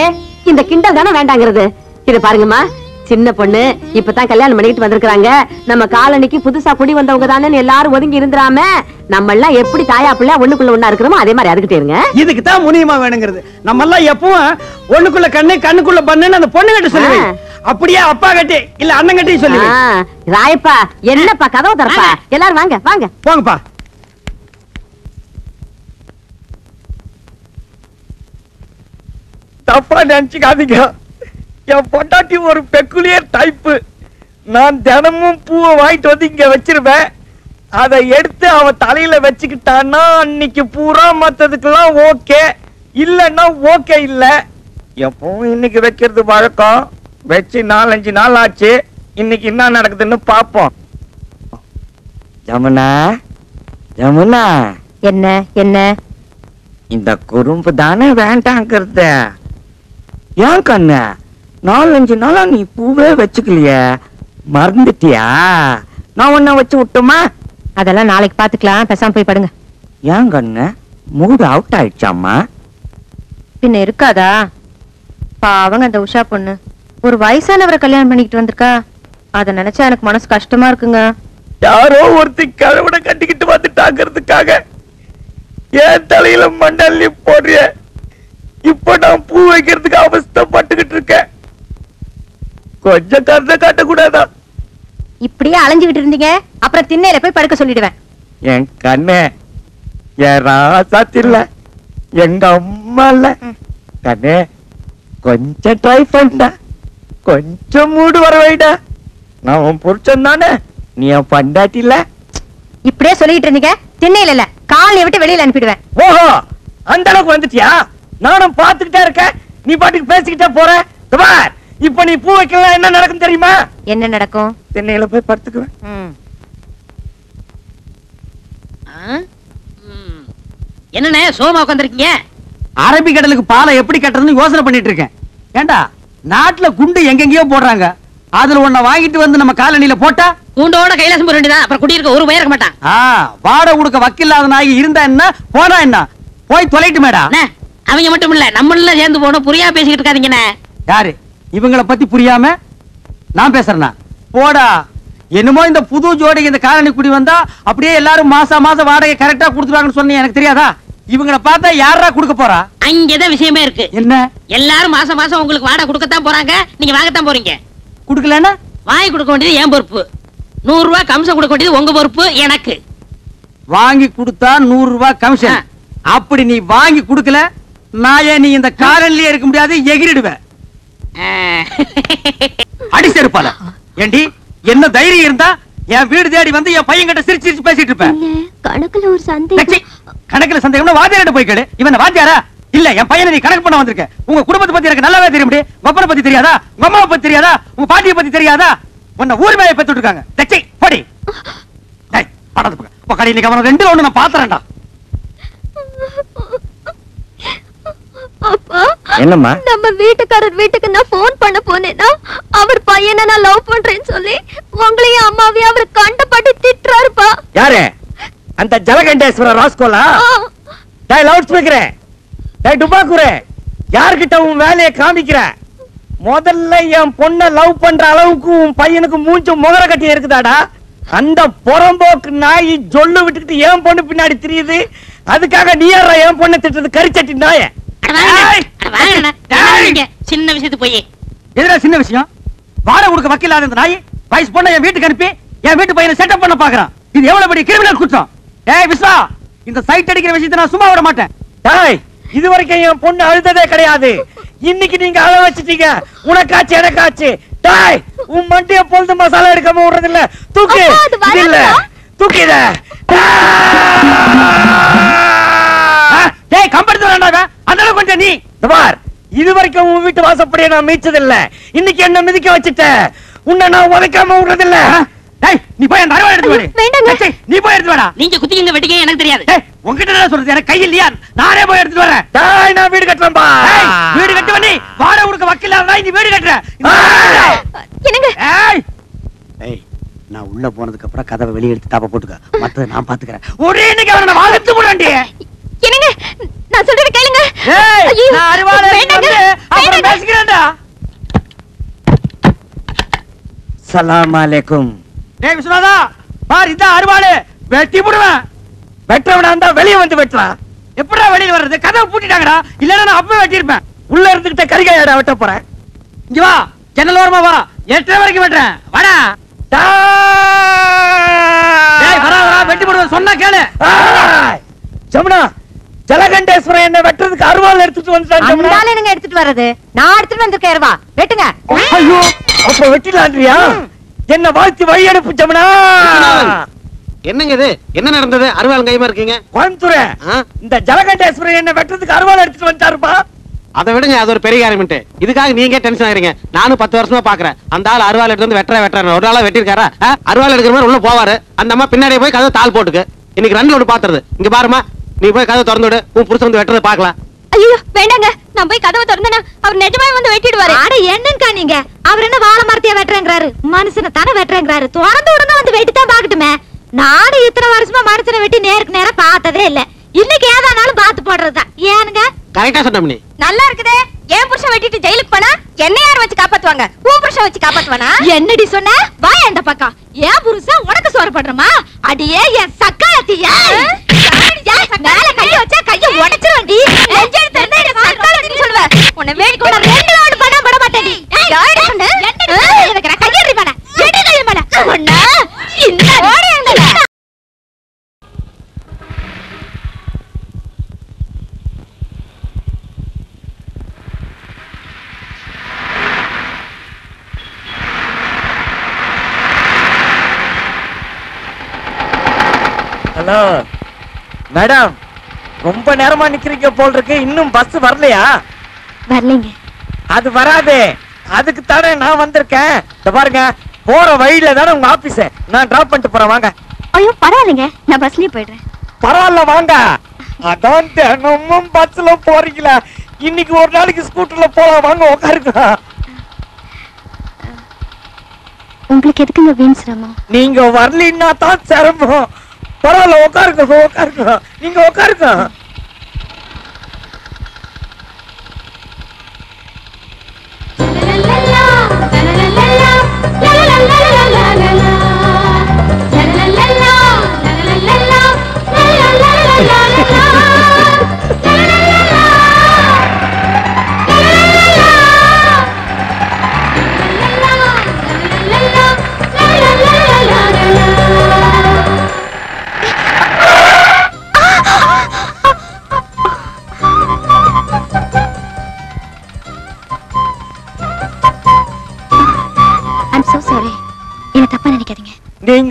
இந்த கிண்டல் தானே வேண்டாங்கிறது. இது பாருங்கம்மா சின்ன பொண்ணு இப்பதான் கல்யாணம் பண்ணிட்டு வந்திருக்காங்க நம்ம காலனிக்கு புதுசா குடி வந்தவங்க தானே எல்லாரும் ஒதுங்கி இருந்துராம நம்ம எல்லாம் எப்படி தாயா பிள்ளை ஒண்ணுக்குள்ள ஒண்ணா இருக்கிறோமோ அதே மாதிரி அதுக்கிட்டே இருங்க. இதுக்கு தான் முனியமா வேணுங்கிறது. நம்ம எல்லாம் எப்பவும் ஒண்ணுக்குள்ள கண்ணு கண்ணுக்குள்ள பண்ணுன்னு அந்த பொண்ணு கிட்ட சொல்லுவேன். அப்படியே அப்பா கட்டி இல்ல அண்ணன் கட்டி சொல்லுவேன். ஆ, ராயப்பா என்னப்பா கதவு திறப்பா? எல்லாரும் வாங்க வாங்க. போங்கப்பா. தப்பா நினைச்சுக்காதீங்க. என் பொண்டாட்டி ஒரு பெக்குலியர் டைப்பு நான் தினமும் பூவை வாங்கிட்டு வந்து இங்க வச்சிருவேன். அதை எடுத்து அவன் தலையில வச்சுக்கிட்டான்னா அன்னைக்கு பூரா மத்ததுக்கெல்லாம் ஓகே. இல்லைன்னா ஓகே இல்ல. எப்பவும் இன்னைக்கு வைக்கிறது வழக்கம். வச்சு நாலஞ்சு நாள் ஆச்சு. இன்னைக்கு என்ன நடக்குதுன்னு பாப்போம் ஜமுனா ஜமுனா என்ன என்ன? இந்த குறும்பு தானே வேண்டாங்கிறது. ஏன் கண்ணு? நாலஞ்சு நாளா நீ பூவே வச்சுக்கலையே. மறந்துட்டியா? நான் உன்ன வச்சு விட்டுமா? அதெல்லாம் நாளைக்கு பாத்துக்கலாம் பேசாம போய் படுங்க. ஏன் கண்ணு? மூடு அவுட் ஆயிடுச்சாமா பின்ன இருக்காதா? பாவங்க அந்த உஷா பொண்ணு. ஒரு வயசானவரை கல்யாணம் பண்ணிக்கிட்டு வந்திருக்கா. அத நினைச்சா எனக்கு மனசு கஷ்டமா இருக்குங்க. யாரோ ஒருத்தி கழுவிட கட்டிக்கிட்டு வந்துட்டாங்கிறதுக்காக ஏன் தலையில மண்டல்லி போடுறிய. இப்ப நான் பூ வைக்கிறதுக்கு அவஸ்தைப்பட்டுக்கிட்டு இருக்கேன். கொஞ்சம் கருத்தை காட்டக்கூடாதா? இப்படியே அலைஞ்சுகிட்டு இருந்தீங்க அப்புறம் திண்ணையில போய் படுக்க சொல்லிடுவேன். என் கண்ணே என் ராசாத்தி இல்ல எங்க அம்மா இல்ல. கண்ணே கொஞ்சம் ட்ரை பண்ண. கொஞ்சம் மூடு வர வைடா நான் உன் புருஷன் தானே நீ என் பண்டாட்டி இல்ல. இப்படியே சொல்லிட்டு இருந்தீங்க திண்ணையில இல்ல காலை விட்டு வெளியில அனுப்பிடுவேன். ஓஹோ அந்த அளவுக்கு வந்துட்டியா? நானும் பாத்துக்கிட்டே இருக்கேன். நீ பாட்டுக்கு பேசிக்கிட்டே போற. பார், இப்ப நீ பூ வைக்கலாம் என்ன நடக்கும் தெரியுமா? என்ன நடக்கும்? தென்னையில போய் படுத்துக்குவேன். என்னண்ணே சோமா உட்காந்துருக்கீங்க அரபிக்கடலுக்கு பாலை எப்படி கட்டுறதுன்னு யோசனை பண்ணிட்டு இருக்கேன். ஏண்டா நாட்டுல குண்டு எங்கெங்கயோ போடுறாங்க. அதுல ஒன்ன வாங்கிட்டு வந்து நம்ம காலனில போட்டா? கூண்டோட கைலாசம் போக வேண்டியதான் அப்புறம் குடியிருக்க ஒரு பயிர் இருக்க மாட்டான். ஆ வாடகை கொடுக்க வக்கில்லாத நாய் இருந்தா என்ன போனா என்ன? போய் தொலைட்டு மேடா அண்ணே, அவங்க மட்டும் இல்ல நம்மள சேர்ந்து போகணும் புரியா பேசிக்கிட்டு இருக்காதீங்கண்ணே. யாரு? இவங்கள பத்தி புரியாம நான் பேசுறேனா போடா. என்னமோ இந்த புது ஜோடிக்கு இந்த காலனி குடி வந்தா அப்படியே எல்லாரும் மாசா மாசம் வாடகை கரெக்டா கொடுத்துருவாங்கன்னு சொன்னீங்க. எனக்கு தெரியாதா? இவங்கள பார்த்தா யாரா கொடுக்க போறா? அங்கதான் விஷயமே இருக்கு. என்ன? எல்லாரும் மாசம் மாசம் உங்களுக்கு வாடகை கொடுக்கத்தான் போறாங்க. நீங்க வாங்கத்தான் போறீங்க. குடுக்கலன்னா? வாங்கி கொடுக்க வேண்டியது என் பொறுப்பு. நூறு ரூபாய் கம்சம் கொடுக்க வேண்டியது உங்க பொறுப்பு எனக்கு. வாங்கி கொடுத்தா நூறு ரூபாய் கமிஷன். அப்படி நீ வாங்கி கொடுக்கல நான் ஏன் நீ இந்த காலனிலே இருக்க முடியாது எகிரிடுவேன். அடி செருப்பால. ஏண்டி என்ன தைரியம் இருந்தா என் வீடு தேடி வந்து என் பையன் கிட்ட சிரிச்சு சிரிச்சு பேசிட்டு இருப்பேன் கணக்குல ஒரு லட்சி, கணக்குல சந்தேகம்னா வாத்தியார்ட்ட போய் கேளு. இவன் வாத்தியாரா? இல்ல என் பையனை நீ கணக்கு பண்ண வந்திருக்க. உங்க குடும்பத்தை பத்தி எனக்கு நல்லாவே தெரியும் முடியும் உங்க பத்தி தெரியாதா? உங்க அம்மாவை பத்தி தெரியாதா? உங்க பாட்டியை பத்தி தெரியாதா? உன்னை ஊர் மேய பெத்து இருக்காங்க லட்சி போடி. டேய் படாத பக்கம் இப்போ கடை இன்னைக்கு அவன ரெண்டு ஒண்ணு நான் பாத்துறேன்டா. அப்பா என்னம்மா? நம்ம வீட்டுக்காரர் வீட்டுக்கு நான் போன் பண்ண போனேன்னா அவர் பையனை நான் லவ் பண்றேன்னு சொல்லி உங்களையும் அம்மாவையும் அவர் கண்டபடி திட்டுறாருப்பா. யாரு? அந்த ஜலகண்டேஸ்வர ராஸ்கோலா? டேய் லவுட் ஸ்பீக்கரே டேய் டுபாக்குரே யார்கிட்ட உன் வேலையை காமிக்கிற? முதல்ல என் பொண்ண லவ் பண்ற அளவுக்கு உன் பையனுக்கு மூஞ்சும் முகர கட்டி இருக்குதாடா? அந்த புறம்போக்கு நாய் ஜொல்லு விட்டுக்கிட்டு என் பொண்ணு பின்னாடி தெரியுது. அதுக்காக நீ யாரா என் பொண்ணை திட்டுறது? கரிச்சட்டி நாய. சின்ன விஷயத்துக்கு போய். எதுல சின்ன விஷயம்? வாடகை கொடுக்க வக்கீலாத இந்த நாய் வயசு பொண்ணை என் வீட்டுக்கு அனுப்பி என் வீட்டு பையனை செட்டப் பண்ண பாக்குறான். இது எவ்வளவு பெரிய கிரிமினல் குற்றம்? ஏய் விஸ்வா இந்த சைட் அடிக்கிற விஷயத்தை நான் சும்மா விட மாட்டேன். டேய் இது வரைக்கும் என் பொண்ணு அழுததே கிடையாது. இன்னைக்கு நீங்க அழ வச்சிட்டீங்க. உனக்காச்சு எனக்காச்சு. டேய் உன் மண்டிய பொழுது மசாலா எடுக்காம விடுறது இல்ல தூக்கு இல்ல. வராதா? தூக்கு இத. டேய். கம்பெடுத்து வேண்டாம் அந்த அளவுக்கு கொஞ்சம் நீ பார். இது வரைக்கும் உன் வீட்டு வாசப்படியை நான் மீச்சது இல்ல இன்னைக்கு என்ன மிதிக்க வச்சுட்ட. உன்னை நான் உதைக்காம விடுறது இல்ல டேய் நீ போய் அந்த அருவாள் எடுத்து வாடி. நீ போய் எடுத்து வாடா. நீங்க குத்திங்க வெட்டிக்க எனக்கு தெரியாது. உன்கிட்ட என்ன சொல்றது? எனக்கு கை இல்லையா? நானே போய் எடுத்துட்டு வரேன். டேய் நான் வீடு கட்டுறேன்பா. வீடு கட்டுவ நீ. வாடகை கொடுக்க வக்கீலாத நாய் நீ வீடு கட்டுற. ஏய்! என்னங்க? ஏய் ஏய் நான் உள்ள போனதுக்கு அப்புறம் கதவை வெளிய எடுத்து தாப்ப போட்டுக்க. மத்தத நான் பாத்துக்கறேன். ஒரே இன்னைக்கு அவனை வாங்கத்து போடாண்டி என்னங்க? நான் சொல்றது கேளுங்க. ஏய் நான் வேண்டாங்க, வந்து அப்புறம். பேசிக்கிறேன்டா. சலாம் அலைக்கும். டேய் விஸ்வநாதா பார் இதான் அருவாளு வெட்டி போடுவேன். வெட்டவனா இருந்தா வெளிய வந்து வெட்டலாம். எப்படிடா வெளியில வர்றது? கதவை பூட்டிட்டாங்கடா. இல்லன்னா நான் அப்பவே வெட்டியிருப்பேன். உள்ள இருந்துகிட்ட கரிகாயடா வெட்ட போறேன். இங்க வா ஜன்னல் ஓரமா வா. எட்டரை வரைக்கும் வெட்டுறேன். வாடா. டேய் வரா வரா வெட்டி போடுவேன். சொன்னா கேளு! ஜமுனா. ஜலகண்டேஸ்வரன் என்ன வெட்டுறதுக்கு அருவாள் எடுத்துட்டு ஆளு என்னங்க எடுத்துட்டு வர்றது? நான் எடுத்துட்டு வந்திருக்கேன் வா வெட்டுங்க. ஐயோ அப்ப வெட்டிலான்றியா என்ன வாழ்த்தி வழி அனுப்பு ஜமுனா என்னங்க இது? என்ன நடந்தது? அருவாள் கைமா இருக்கீங்க? கோயம்புத்தூர்? இந்த ஜலகண்டேஸ்வரன் என்ன வெட்டுறதுக்கு அருவாள் எடுத்துட்டு வந்துட்டாருப்பா. அதை விடுங்க அது ஒரு பெரிய காரியம்ட்டு இதுக்காக நீங்க டென்ஷன் ஆகிறீங்க நானும் பத்து வருஷமா பாக்குறேன். அந்த ஆள் அருவாள் எடுத்து வந்து வெட்டுற வெட்டுற ஒரு நாளா வெட்டிருக்காரா? அருவாள் எடுக்கிற மாதிரி உள்ள போவாரு. அந்த அம்மா பின்னாடியே போய் கதை தாள் போட்டுக்கு. இன்னைக்கு ரெண்டுல ஒன்று பாத்துறது. இங்க பாருமா நீ போய் கதை திறந்து விடு. உன் புருஷன் வந்து வெட்டுறதை பார்க்கலாம். ஐயோ வேண்டாங்க. நான் போய் கதவை திறந்தேனா அவர் நிஜமாவே வந்து வெட்டிடுவாரு. அட என்னங்கா நீங்க? அவர் என்ன வாழை மரத்தையா வெட்டுறேங்கிறாரு? மனுஷனை தானே வெட்டுறேங்கிறாரு? திறந்து விடுங்க வந்து வெட்டி தான் பாக்கட்டுமே நாடு இத்தனை வருஷமா மனுஷனை வெட்டி நேருக்கு நேரா பார்த்ததே இல்ல. இன்னைக்கு ஏதானாலும் பார்த்து போடுறதுதான். ஏனுங்க? கரெக்டா சொன்ன நீ நல்லா இருக்குதே. என் புருஷன் வெட்டிட்டு ஜெயிலுக்கு போனா என்ன யார் வச்சு காப்பாத்துவாங்க? உன் புருஷன் வச்சு காப்பாத்துவானா? என்னடி சொன்ன? வா இந்த பக்கம். ஏன் புருஷன் உனக்கு சோறு பண்றமா அடியே என் சக்காலத்தியா மேல கைய வச்சா கைய உடைச்சிருவண்டி நெஞ்செடுத்து இருந்தா என்ன சக்காலத்தின்னு சொல்லுவ. உன்னை கொண்டு ரெண்டு ரவுண்ட் பண்ண விட மாட்டேன்டி. யாரு சொன்ன என்னடி கையறி பண்ண எடி கைய பண்ண ஒண்ணா இந்த ஓடியாங்க ஹலோ மேடம் ரொம்ப நேரமா நிக்கிறீங்க போல் இருக்கு இன்னும் பஸ் வரலையா? வரலைங்க. அது வராது. அதுக்கு தானே நான் வந்திருக்கேன். இந்த பாருங்க போற வழியில தானே உங்க ஆபீஸ் நான் டிராப் பண்ணிட்டு போறேன் வாங்க. ஐயோ பரவாயில்லைங்க. நான் பஸ்லயே போயிடுறேன். பரவாயில்ல வாங்க. அதான் தினமும் பஸ்ல போறீங்களா. இன்னைக்கு ஒரு நாளைக்கு ஸ்கூட்டர்ல போலாம். வாங்க உட்காருங்க. உங்களுக்கு எதுக்குங்க வீண் சிரமம்? நீங்க வரலன்னா தான் சிரமம். பரவாயில்ல உட்காருங்க உட்காருங்க நீங்க உட்காருங்க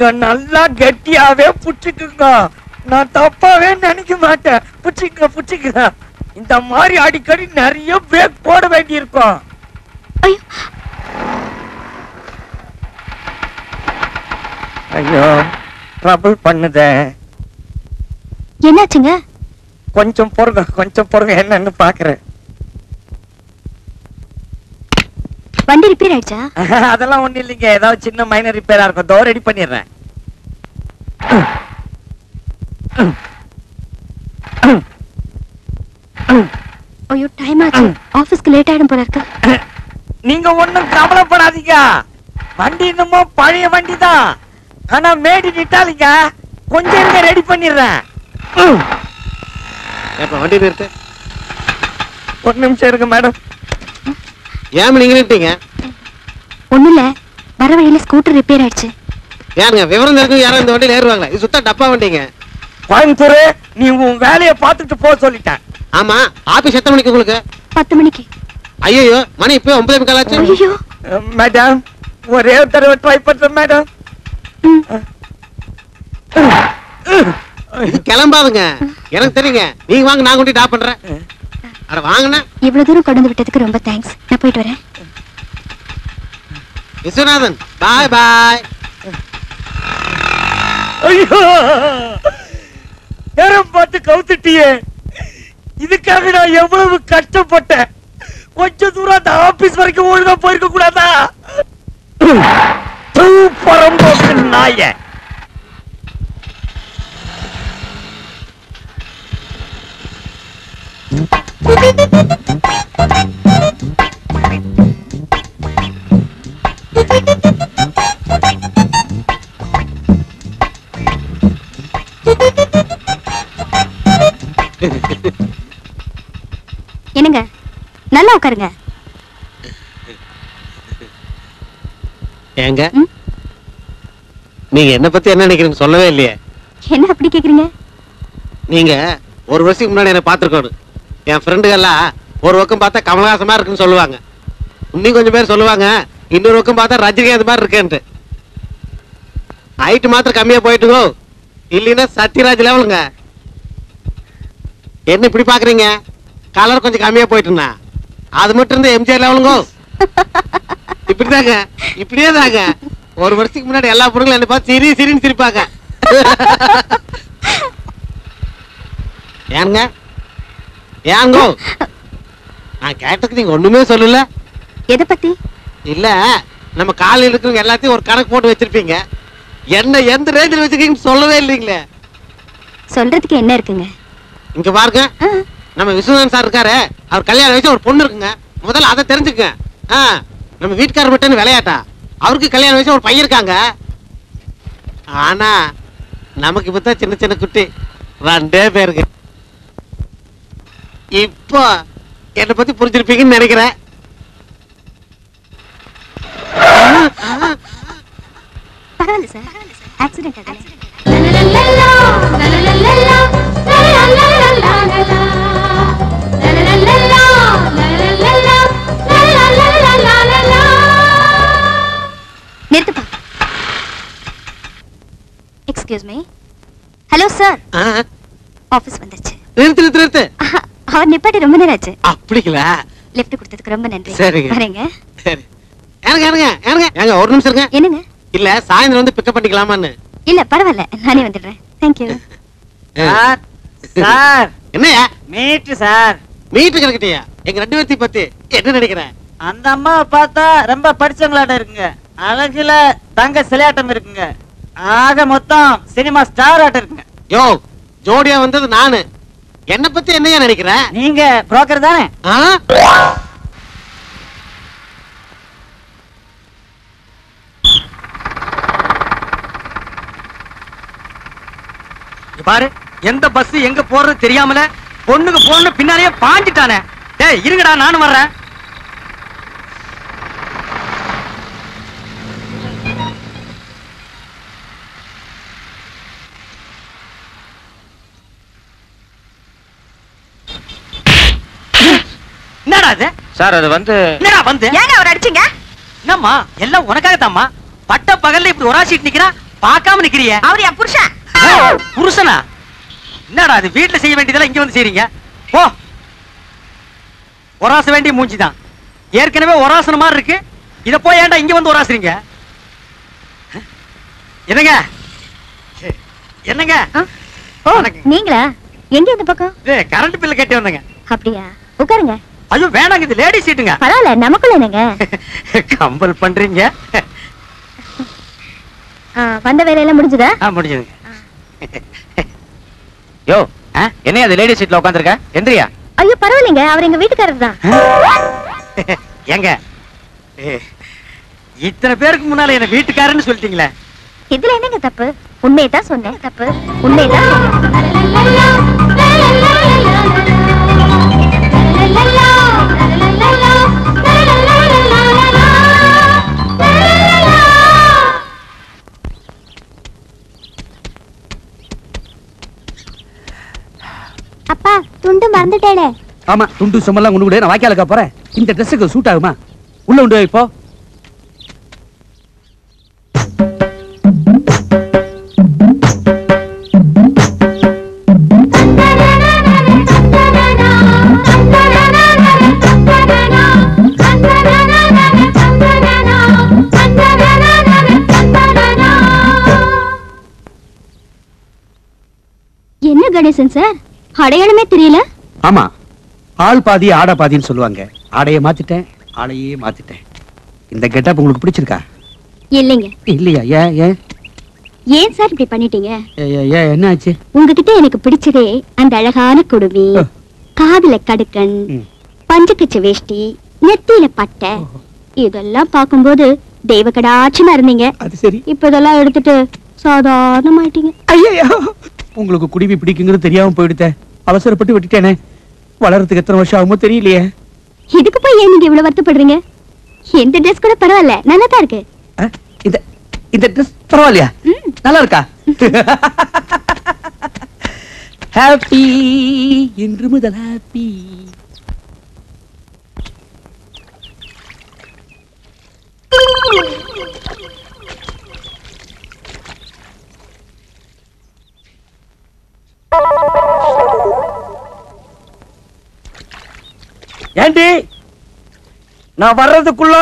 நீங்க நல்லா கெட்டியாவே புடிச்சுக்குங்க. நான் தப்பாவே நினைக்க மாட்டேன். புடிச்சுக்க புடிச்சுக்க இந்த மாதிரி அடிக்கடி நிறைய பிரேக் போட வேண்டி இருக்கும் ஐயோ. ஐயோ ட்ரபிள் பண்ணுதே. என்னாச்சுங்க? கொஞ்சம் பொறுங்க கொஞ்சம் பொறுங்க என்னன்னு பாக்குறேன் வண்டி ரிப்பேர் ஆயிடுச்சா? அதெல்லாம் ஒண்ணு இல்லைங்க. ஏதாவது சின்ன மைனர் ரிப்பேரா இருக்கும். தோ ரெடி பண்ணிடுறேன். ஐயோ டைம் ஆச்சு. ஆபீஸ்க்கு லேட் ஆயிடும் போல இருக்கு. நீங்க ஒண்ணும் கவலைப்படாதீங்க. வண்டி என்னமோ பழைய வண்டி தான் ஆனா மேடி நிட்டாலிங்க கொஞ்சம் இருங்க ரெடி பண்ணிடுறேன். வண்டி நிறுத்து ஒரு நிமிஷம் இருங்க மேடம் ஏன் நீங்க நிறுத்தீங்க ஒண்ணும் இல்ல வர வழியில ஸ்கூட்டர் ரிப்பேர் ஆயிடுச்சு. ஏனுங்க விவரம் தெரிஞ்சு யாரும் இந்த வண்டியில ஏறுவாங்களா? இது சுத்தா டப்பா வண்டிங்க. கோயம்புத்தூர் நீ உன் வேலையை பார்த்துட்டு போக சொல்லிட்டேன். ஆமா ஆபீஸ் எத்தனை மணிக்கு உங்களுக்கு? பத்து மணிக்கு. ஐயோ மணி இப்போ ஒன்பதே ஆச்சு. ஐயோ மேடம் ஒரே ஒரு தடவை ட்ரை பண்றேன் மேடம் கிளம்பாதுங்க. எனக்கு தெரியுங்க. நீங்க வாங்க நான் கொண்டு டாப் பண்றேன். அட வாங்கண்ணா. இவ்வளவு தூரம் கொண்டு வந்து விட்டதுக்கு ரொம்ப தேங்க்ஸ் நான் போயிட்டு வரேன். விஸ்வநாதன் பாய் பாய் ஐயோ! நேரம் பார்த்து கவுத்துட்டியே. இதுக்காக நான் எவ்வளவு கஷ்டப்பட்டேன். கொஞ்ச தூரம் அந்த ஆபீஸ் வரைக்கும் ஒழுங்கா போயிருக்க கூடாதா? தூ, புறம்போக்கு நாய. என்னங்க? நல்லா உட்காருங்க. ஏங்க? நீங்க என்ன பத்தி என்ன நினைக்கிறீங்க சொல்லவே இல்லையே. என்ன அப்படி கேக்குறீங்க? நீங்க ஒரு வருஷத்துக்கு முன்னாடி என்ன பார்த்திருக்கணும். என் ஃப்ரெண்டுகள்லாம் ஒரு பக்கம் பார்த்தா கமலஹாசமாக இருக்குன்னு சொல்லுவாங்க. இன்னும் கொஞ்சம் பேர் சொல்லுவாங்க இன்னொரு பக்கம் பார்த்தா ரஜினிகாந்த் மாதிரி இருக்கேன்ட்டு. ஹைட்டு மாத்திரம் கம்மியாக போயிட்டுங்கோ இல்லைன்னா சத்யராஜ் லெவலுங்க என்ன இப்படி பாக்குறீங்க? கலர் கொஞ்சம் கம்மியா போயிட்டுனா அது மட்டும் இருந்தா எம்ஜிஆர் லெவலுங்கோ இப்படிதாங்க இப்படியே தாங்க ஒரு வருஷத்துக்கு முன்னாடி எல்லா பொருளும் என்ன பார்த்து சிரி சிரின்னு சிரிப்பாங்க. ஏங்க ஏங்கோ. நான் கேட்டதுக்கு நீங்க ஒண்ணுமே சொல்லல. எதை பத்தி? இல்ல நம்ம காலையில் இருக்கிறவங்க எல்லாத்தையும் ஒரு கணக்கு போட்டு வச்சிருப்பீங்க. என்ன எந்த ரேஞ்சில் வச்சிருக்கீங்கன்னு சொல்லவே இல்லைங்களே. சொல்றதுக்கு என்ன இருக்குங்க? இங்க பாருங்க. நம்ம விஸ்வநாதன் சார் இருக்காரு. அவர் கல்யாணம் வயசு ஒரு பொண்ணு இருக்குங்க. முதல்ல அதை தெரிஞ்சுக்கங்க. ஆ, நம்ம வீட்டுக்காரர் மட்டும் விளையாட்டா? அவருக்கு கல்யாணம் வயசு ஒரு பையன் இருக்காங்க. ஆனா நமக்கு இப்பதான் சின்ன சின்ன குட்டி. ரெண்டே பேருக்கு இப்போ என்னை பத்தி புரிஞ்சிருப்பீங்கன்னு நினைக்கிறேன். பரவாயில்ல சார். ஆக்சிடென்ட் ஆகல நிறுத்துப்பா எக்ஸ்கியூஸ் மீ ஹலோ சார் ஆ, ஆபீஸ் வந்துருச்சு நிறுத்து நிறுத்து நிறுத்து. அவர் நிப்பாட்டி ரொம்ப நேரம் ஆச்சு அப்படிங்களா? லிஃப்ட் கொடுத்ததுக்கு ரொம்ப நன்றி. சரிங்க. வரேங்க. சரி. ஏனுங்க ஏனுங்க ஏனுங்க ஏங்க ஒரு நிமிஷம் இருங்க. என்னங்க? இல்ல சாயந்தரம் வந்து பிக்கப் பண்ணிக்கலாமான்னு. இல்ல பரவாயில்ல. நானே வந்துடுறேன். Thank you sir sir. என்னையா மீட்டு சார். மீட்டு கிடக்கிட்டியா? எங்க ரெண்டு பேர்த்தையும் பத்தி என்ன நினைக்கிறேன் அந்த அம்மாவை பார்த்தா ரொம்ப படிச்சவங்களாட்ட இருக்குங்க. அழகுல தங்க சிலையாட்டம் இருக்குங்க. ஆக மொத்தம் சினிமா ஸ்டார் ஆட்டம் இருக்குங்க. யோ ஜோடியா வந்தது நானு. என்ன பத்தி என்னையா நினைக்கிற? நீங்க புரோக்கர் தானே? பாரு எந்த பஸ் எங்க போறது தெரியாமல பொண்ணுக்கு பொண்ணு பின்னாலேயே பாஞ்சிட்டானே. டேய் இருங்கடா நானும் வர்றேன். என்னடா இது சார் அது வந்து என்னடா வந்து? ஏங்க அவர் அடிச்சீங்க? என்னம்மா எல்லாம் உனக்காகத்தாம்மா. பட்ட பகல்ல இப்படி ஒராசிட்டு நிக்கிறா? பார்க்காம நிக்கிறியே. அவர் என் புருஷன். புருஷனா? என்னடா அது வீட்டுல செய்ய வேண்டியதெல்லாம் இங்க வந்து செய்றீங்க? போ. ஒராச வேண்டிய மூஞ்சிதான் ஏற்கனவே ஒராசன மாதிரி இருக்கு. இத போய் ஏன்டா இங்க வந்து ஒராசுறீங்க என்னங்க? என்னங்க. நீங்களா? எங்க இந்த பக்கம்? கரண்ட் பில் கட்டி வந்தங்க. அப்படியா? உட்காருங்க. ஐயோ வேணாங்க இது லேடி சீட்டுங்க பரவாயில்ல நமக்குள்ள என்னங்க? கம்பல் பண்றீங்க. வந்த வேலையெல்லாம் முடிஞ்சுதா? ஆ முடிஞ்சதுங்க. யோ என்ன அது லேடி சீட்ல உட்காந்துருக்க எந்திரியா? ஐயோ பரவாயில்லைங்க அவர் எங்க வீட்டுக்காரர் தான் ஏங்க ஏ, இத்தனை பேருக்கு முன்னால என்ன வீட்டுக்காரன்னு சொல்லிட்டீங்களே. இதுல என்னங்க தப்பு? உண்மையை தான் சொன்னேன் தப்பு. உண்மையை தான் அப்பா துண்டு மறந்துட்டேனே. ஆமா துண்டு சும்மெல்லாம் கொண்டு விடு. நான் வாய்க்காலுக்கா போறேன். இந்த ட்ரெஸ்ஸுக்கு சூட் ஆகுமா? உள்ள கொண்டு வை இப்போ என்ன கணேசன் சார்? அடையாளமே தெரியல. ஆமா ஆள் பாதி ஆட பாதின்னு சொல்லுவாங்க. ஆடைய மாத்திட்டேன் ஆளையே மாத்திட்டேன். இந்த கெட்டப் உங்களுக்கு பிடிச்சிருக்கா? இல்லைங்க. இல்லையா? ஏன் ஏன்? ஏன் சார் இப்படி பண்ணிட்டீங்க? என்ன ஆச்சு? உங்ககிட்ட எனக்கு பிடிச்சதே அந்த அழகான குடுமி. காதுல கடுக்கன். பஞ்சக்கச்ச வேஷ்டி நெத்தியில பட்டை. இதெல்லாம் பார்க்கும்போது தெய்வ கடாட்சமா இருந்தீங்க. அது சரி. இப்ப இதெல்லாம் எடுத்துட்டு சாதாரணமாயிட்டீங்க. ஐயோ உங்களுக்கு குடிமி பிடிக்குங்கிறது தெரியாம போயிடுத்தே. அவசரப்பட்டு விட்டுட்டேனே. வளர்றதுக்கு எத்தனை வருஷம் ஆகுமோ தெரியலையே. இதுக்கு போய் ஏன் நீங்க இவ்வளவு வருத்தப்படுறீங்க? எந்த ட்ரெஸ் கூட பரவாயில்ல. நல்லா தான் இருக்கு இந்த இந்த ட்ரெஸ் பரவாயில்லையா? நல்லா இருக்கா ஹாப்பி இன்று முதல் ஹாப்பி ஏண்டி? நான் வர்றதுக்குள்ள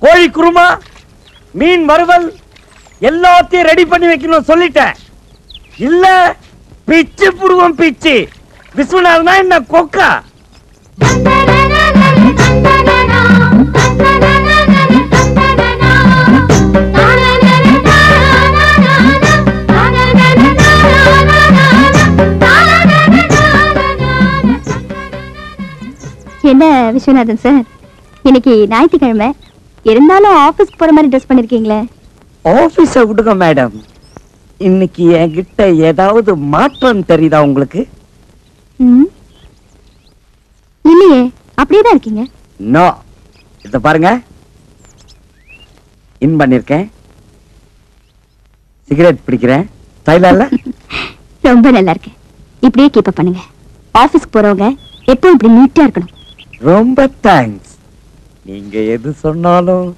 கோழி குருமா மீன் வறுவல் எல்லாத்தையும் ரெடி பண்ணி வைக்கணும் சொல்லிட்டேன். இல்ல பிச்சு புருவம் பிச்சு. விஸ்வநாதனா என்ன கொக்கா? என்ன விஸ்வநாதன் சார்? இன்னைக்கு ஞாயிற்றுக்கிழமை. இருந்தாலும் ஆபீஸ்க்கு போற மாதிரி ட்ரெஸ் பண்ணிருக்கீங்களே? ஆபீஸ விடுங்க மேடம். இன்னைக்கு என்கிட்ட ஏதாவது மாற்றம் தெரியுதா உங்களுக்கு? ம். இல்லையே அப்படியே தான் இருக்கீங்க. நோ. இத பாருங்க. இன் பண்ணிருக்கேன். சிகரெட் பிடிக்கிறேன். ஸ்டைலா இல்ல ரொம்ப நல்லா இருக்கு. இப்படியே கீப் பண்ணுங்க. ஆபீஸ்க்கு போறவங்க எப்பவும் இப்படி நீட்டா இருக்கணும். ரொம்ப தேங்க்ஸ் நீங்க எது சொன்னாலும்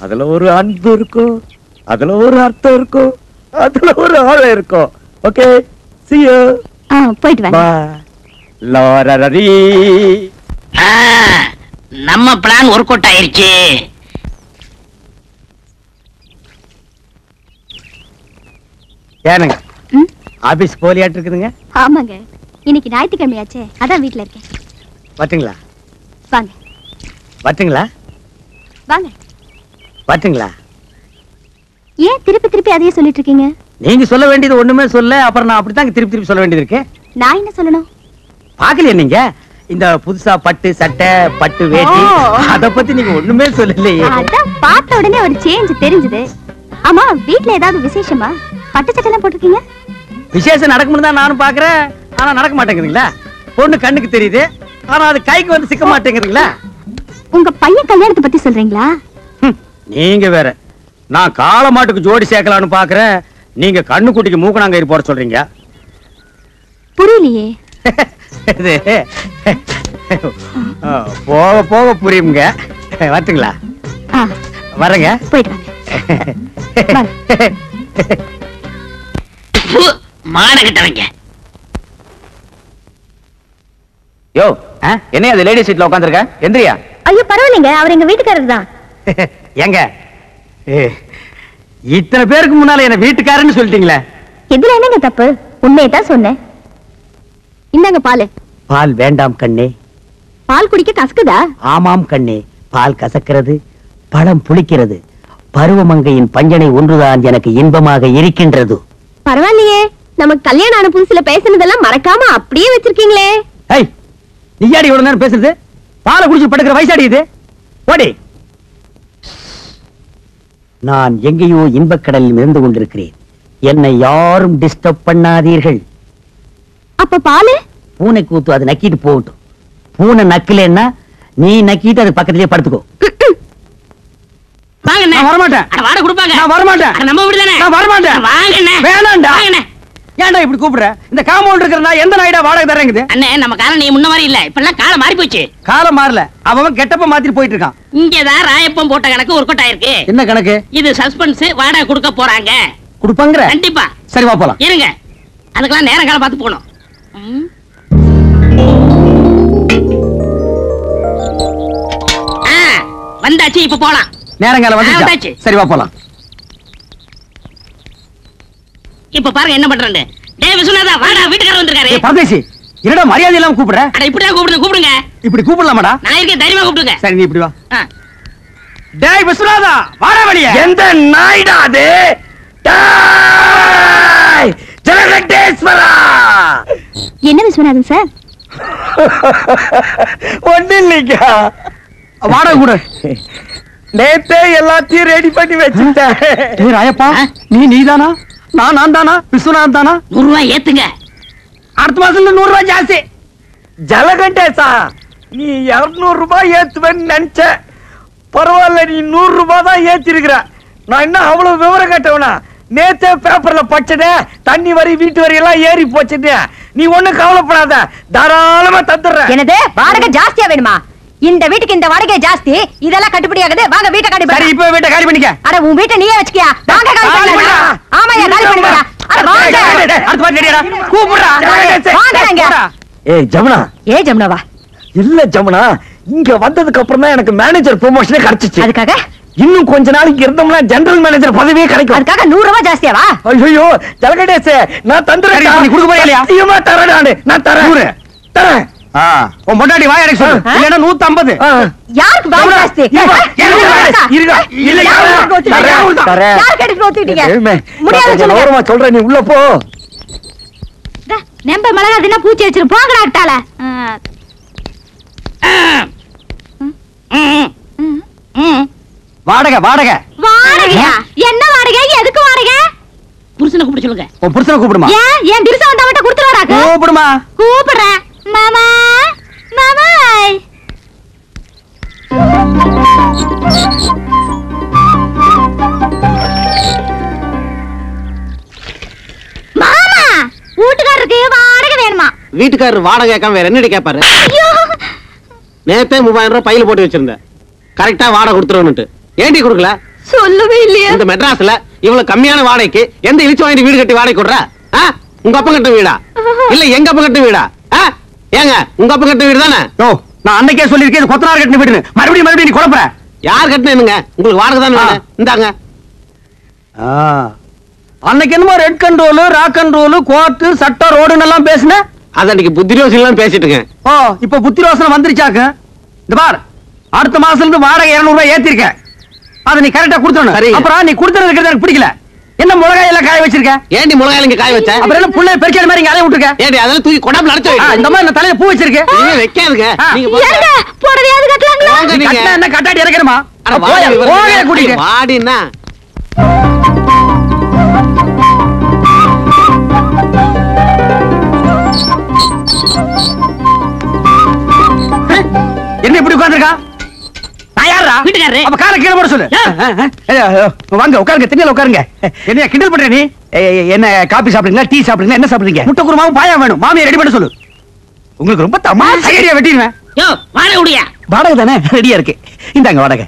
அதுல ஒரு அன்பு இருக்கும் அதுல ஒரு அர்த்தம் இருக்கும் அதுல ஒரு ஆழம் இருக்கும் ஓகே see you. ஆ போயிட்டு வாங்க. லோரரரி. ஆ, நம்ம பிளான் ஒர்க் அவுட் ஆயிருச்சு. ஏனுங்க ம்? ஆபீஸ் போலியாட்டு இருக்குதுங்க? ஆமாங்க. இன்னைக்கு ஞாயிற்றுக்கிழமையாச்சே. அதான் வீட்ல இருக்கேன். வரட்டுங்களா வாங்க. வரட்டுங்களா? வாங்க. வரட்டுங்களா? ஏன் திருப்பி திருப்பி அதையே சொல்லிட்டு இருக்கீங்க? நீங்க சொல்ல வேண்டியது ஒண்ணுமே சொல்ல அப்புறம் நான் அப்படித்தான் திருப்பி திருப்பி சொல்ல வேண்டியது இருக்கு. நான் என்ன சொல்லணும்? பாக்கலையா நீங்க? இந்த புதுசா பட்டு சட்டை பட்டு வேட்டி. அத பத்தி நீங்க ஒண்ணுமே சொல்லலையே. அதான் பார்த்த உடனே ஒரு சேஞ்ச் தெரிஞ்சது. ஆமா வீட்ல ஏதாவது விசேஷமா? பட்டு சட்டை போட்டிருக்கீங்க? விசேஷம் நடக்கும்னு தான் நானும் பாக்குறேன் ஆனா நடக்க மாட்டேங்குதுங்களா? பொண்ணு கண்ணுக்கு தெரியுது. ஆனா அது கைக்கு வந்து சிக்க மாட்டேங்குதுங்களா உங்க பையன் கல்யாணத்தை பத்தி சொல்றீங்களா? நீங்க வேற. நான் காள மாட்டுக்கு ஜோடி சேர்க்கலாம்னு பாக்குறேன். நீங்க கண்ணு குட்டிக்கு மூக்கணாங்கயிறு போட சொல்றீங்க. புரியலையே. போக போக புரியுங்க வரட்டுங்களா? வரேங்க. போயிட்டு வாங்க. மான கிட்டவங்க யோ என்ன அது லேடி சீட்ல உட்காந்துருக்க எந்திரியா? ஐயோ பரவாயில்லைங்க. அவர் எங்க வீட்டுக்காரர் தான். ஏங்க ஏ, இத்தனை பேருக்கு முன்னால என்ன வீட்டுக்காரன்னு சொல்லிட்டீங்களே. இதுல என்னங்க தப்பு? உண்மையை தான் சொன்னேன். இந்தாங்க பால். பால் வேண்டாம் கண்ணே. பால் குடிக்க கசக்குதா? ஆமாம் கண்ணே. பால் கசக்கிறது பழம் புளிக்கிறது. பருவமங்கையின் பஞ்சனை ஒன்றுதான் எனக்கு இன்பமாக இருக்கின்றது. பரவாயில்லையே. நமக்கு கல்யாணம் ஆன புதுசுல பேசுனதெல்லாம் மறக்காம அப்படியே வச்சிருக்கீங்களே. நீயாடி இவ்வளவு நேரம் பேசுறது? பாலை குடிச்சு படுக்கிற வயசாடி இது? ஓடி நான் எங்கேயோ இன்பக்கடலில் மிதந்து கொண்டிருக்கிறேன். என்னை யாரும் டிஸ்டர்ப் பண்ணாதீர்கள். அப்ப பாலு? பூனை கூத்து அது நக்கிட்டு போகட்டும். பூனை நக்கலன்னா நீ நக்கிட்டு அது பக்கத்திலேயே படுத்துக்கோ. வரமாட்டேன். வாட கொடுப்பாங்க. நான் வரமாட்டேன். நம்ம வீடு தானே? நான் வரமாட்டேன். வாங்கண்ணே. வேணாம்டா வாங்கண்ணே. ஏன்டா இப்படி கூப்பிடுற? இந்த காம்பவுண்ட் இருக்கிற நான் எந்த நாயிடா வாடகை தரேங்குது அண்ணே நம்ம காலம் நீ முன்ன மாதிரி இல்ல. இப்பெல்லாம் காலம் மாறி போச்சு காலம் மாறல. அவன் கெட்டப்ப மாத்திட்டு போயிட்டு இருக்கான் இங்கதான் ராயப்பம் போட்ட கணக்கு ஒர்க் அவுட் ஆயிருக்கு என்ன கணக்கு? இது சஸ்பென்ஸ் வாடகை கொடுக்க போறாங்க. கொடுப்பாங்கிற? கண்டிப்பா. சரி வா போலாம். இருங்க. அதுக்கெல்லாம் நேரம் காலம் பார்த்து போகணும். ம். ஆ, வந்தாச்சு இப்ப போலாம். வந்துச்சா? வந்தாச்சு. சரி வா போலாம். இப்ப பாருங்க என்ன பண்றேன்னு. டேய் விஸ்வநாதா வாடா வீட்டுக்காரர் வந்திருக்காரு. ஏய் பரதேசி என்னடா மரியாதை இல்லாம கூப்பிடுற? அட இப்படிதான் கூப்பிடுங்க கூப்பிடுங்க. இப்படி கூப்பிடலாமாடா? நான் இருக்கேன் தைரியமா கூப்பிடுங்க. சரி நீ இப்படி வா. டேய் விஸ்வநாதா வாடா வெளிய. எந்த நாய்டா அது? டேய் ஜெகதேஸ்வரா என்ன விஸ்வநாதன் சார்? ஒண்ணு இல்லைங்க. வாடகை கூட. நேத்தே எல்லாத்தையும் ரெடி பண்ணி வச்சுட்டேன். ராயப்பா? நீ நீதானா? நான் நான் தானா? விஸ்வநாதன் தானா? நூறு ரூபாய் ஏத்துங்க. அடுத்த மாசத்துல நூறு ரூபாய் ஜாஸ்தி ஜலகண்டேசா நீ இருநூறு ரூபாய் ஏத்துவேன்னு நினைச்ச. பரவாயில்ல நீ நூறு ரூபாய் தான் ஏத்திருக்கிற. நான் என்ன அவ்வளவு விவரம் கேட்டவனா? நேத்தே பேப்பர்ல படிச்சதே தண்ணி வரி வீட்டு வரி எல்லாம் ஏறி போச்சுன்னு. நீ ஒண்ணும் கவலைப்படாத. தாராளமா தந்துடுறேன். என்னது? வாடகை ஜாஸ்தியா வேணுமா? இந்த வீட்டுக்கு இந்த வாடகை ஜாஸ்தி. இதெல்லாம் கட்டுப்படி ஆகுது. வாங்க வீட்டை காலி சரி பண்ணு. இப்ப வீட்டை காலி பண்ணிக்க. அட உன் வீட்டை நீயே வச்சுக்கியா? வாங்க காலி பண்ணா. ஆமாயா காலி பண்ணியா அட வாங்க. அடுத்த மாதிரி ரெடியாடா. கூப்பிடுறா. வாங்க இங்க. ஏய் ஜமுனா. ஏ ஜமுனாவா? இல்ல ஜமுனா. இங்க வந்ததுக்கு அப்புறம் தான் எனக்கு மேனேஜர் ப்ரொமோஷனே கிடைச்சிச்சு. அதுக்காக? இன்னும் கொஞ்ச நாளைக்கு இருந்தோம்னா ஜெனரல் மேனேஜர் பதவியே கிடைக்கும். அதுக்காக நூறு ரூபாய் ஜாஸ்தியாவா? ஐயோ ஜலகடேசே நான் தந்துறேன் நீ கொடுக்க போறியா இல்லையா? சத்தியமா தரேன் நானு. நான் தரேன். தரேன். உன் பொண்டாட்டி வாய் அடைக்க சொல்லு. ஆ? இல்லைன்னா நூத்தி ஐம்பது யாருக்கு வாடகை ஜாஸ்தி? யாருக்கு எடுத்து ஊத்திட்டீங்க முடியாது சொல்லுங்க. சொல்றேன் நீ உள்ள போ. நம்ப மிளகா தின்னா பூச்சி வச்சிரு போங்கடா அட்டால ம், ம். வாடகை வாடகை. வாடகையா? என்ன வாடகை? எதுக்கு வாடகை? புருஷனை கூப்பிட சொல்லுங்க. உன் புருஷனை கூப்பிடுமா? ஏன்? என் திருசம் வந்தா மட்டும் கொடுத்துருவாராக்கு கூப்பிடுமா? கூப்பிடுறேன். மாமா. மாமா மாமா வீட்டுக்காரருக்கு வாடகை வேணுமா? வீட்டுக்காரர் வாடகை கேட்காம வேற என்னடி கேட்பாரு ஐயோ. நேத்தே மூவாயிரம் ரூபாய் பையில போட்டு வச்சிருந்தேன் கரெக்டா வாடகை கொடுத்துருவனுட்டு ஏண்டி கொடுக்கல? சொல்லவே இல்லையா. இந்த மெட்ராஸ்ல இவ்வளவு கம்மியான வாடகைக்கு எந்த இழிச்சு வாங்கிட்டு வீடு கட்டி வாடகை கொடுற? உங்க அப்பா கட்ட வீடா? இல்ல எங்க அப்பா கட்ட வீடா? ஏங்க உங்க அப்பா கட்ட வீடு தானே? யோ நான் அன்னைக்கே சொல்லியிருக்கேன் கொத்தனார் கட்டின வீடுன்னு. மறுபடியும் மறுபடியும் நீ குழப்பற யார் கட்டினேனுங்க உங்களுக்கு வாடகை தானே இந்தாங்க. அன்னைக்கு என்னமோ red control rock control court சட்டம் ரோடுன்னு எல்லாம் பேசுன? அது அன்னைக்கு புத்திரோசிலாம் பேசிட்டு இருக்கேன். ஓ இப்ப புத்தி ரோசனை வந்துருச்சாக்கு? இந்த பார் அடுத்த மாசத்துல இருந்து வாடகை 200 ரூபாய் ஏத்திருக்க. அதை நீ கரெக்டா கொடுத்துடணும். அப்புறம் நீ கொடுத்துறது எனக்கு பிடிக்கல. என்ன மிளகாய் எல்லாம் காய வச்சிருக்க? ஏண்டி மிளகாய் இங்க காய வச்ச? அப்புறம் என்ன புள்ள பெருச்சாடி மாதிரி இங்க அலைய விட்டுருக்க? ஏண்டி அதெல்லாம் தூக்கி அடைச்சு ஆ, இந்த மாதிரி நான் தலையில பூ வச்சிருக்க நீங்க வைக்காதுங்க. நீங்க புடவையாவது கட்டலாங்களா? என்ன கட்டாடி இறக்கணுமா? அட போய. போய கூட்டிட்டு. வாடின்னா. என்ன இப்படி உட்கார்ந்திருக்கா? வீட்டுக்காரரு. அப்ப காலை கீழே போட சொல்லு. வாங்க உட்காருங்க திண்ணையில உட்காருங்க. என்ன கிண்டல் பண்ற நீ? என்ன காபி சாப்பிடுறீங்களா டீ சாப்பிடுறீங்களா என்ன சாப்பிடுறீங்க? முட்டை குருமாவும் பாயா வேணும். மாமியை ரெடி பண்ண சொல்லு. உங்களுக்கு ரொம்ப தமாஷா ஐடியா வெட்டிடுவேன். யோ வாடகை தானே? ரெடியா இருக்கு. இந்தாங்க வாடகை.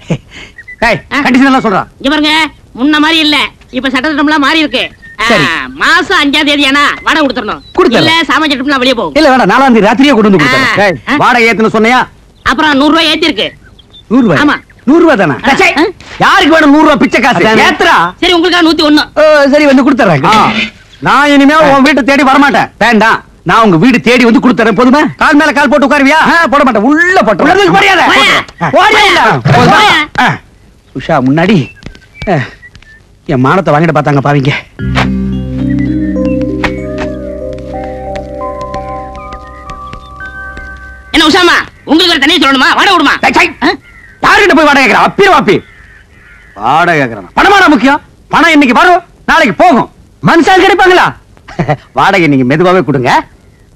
ஏய் கண்டிஷன் எல்லாம் சொல்றான் இங்க பாருங்க முன்ன மாதிரி இல்ல. இப்ப சட்டத்திட்டம்லாம் மாறி இருக்கு. மாசம் அஞ்சாம் தேதி ஆனா வாடகை கொடுத்துடணும். இல்ல சாமான் சட்டம்லாம் வெளியே போகும். இல்ல வேண்டாம் நாலாம் தேதி ராத்திரியே கொண்டு வந்து. வாடகை ஏத்துன்னு சொன்னியா? அப்புறம் நூறு ரூபாய் ஏத்தி இருக்கு நூறு ரூபாய்? ஆமா. நூறு ரூபாய் தானே யாருக்கு வேணும் நூறு ரூபாய் பிச்சை காசு. ஏத்துறா. சரி உங்களுக்கா நூத்தி ஒண்ணு சரி வந்து கொடுத்துறேன் நான் இனிமே உன் வீட்டை தேடி வரமாட்டேன். வேண்டாம். நான் உங்க வீடு தேடி வந்து கொடுத்துறேன் போதுமா? கால் மேல கால் போட்டு உட்காருவியா? போட மாட்டேன். உள்ள போட்டு மரியாதை. உஷா முன்னாடி என் மானத்தை வாங்கிட்டு பார்த்தாங்க பாவீங்க. என்ன உசாமா உங்களுக்கு ஒரு தனியா சொல்லணுமா? வாடகை விடுமா. யாருகிட்ட போய் வாடகை கேட்கிறா? அப்பீர் வாப்பி. வாடகை கேட்கறான். பணமாடா முக்கியம்? பணம் இன்னைக்கு வரும். நாளைக்கு போகும். மனுஷால் கிடைப்பாங்களா? வாடகை நீங்க மெதுவாவே கொடுங்க.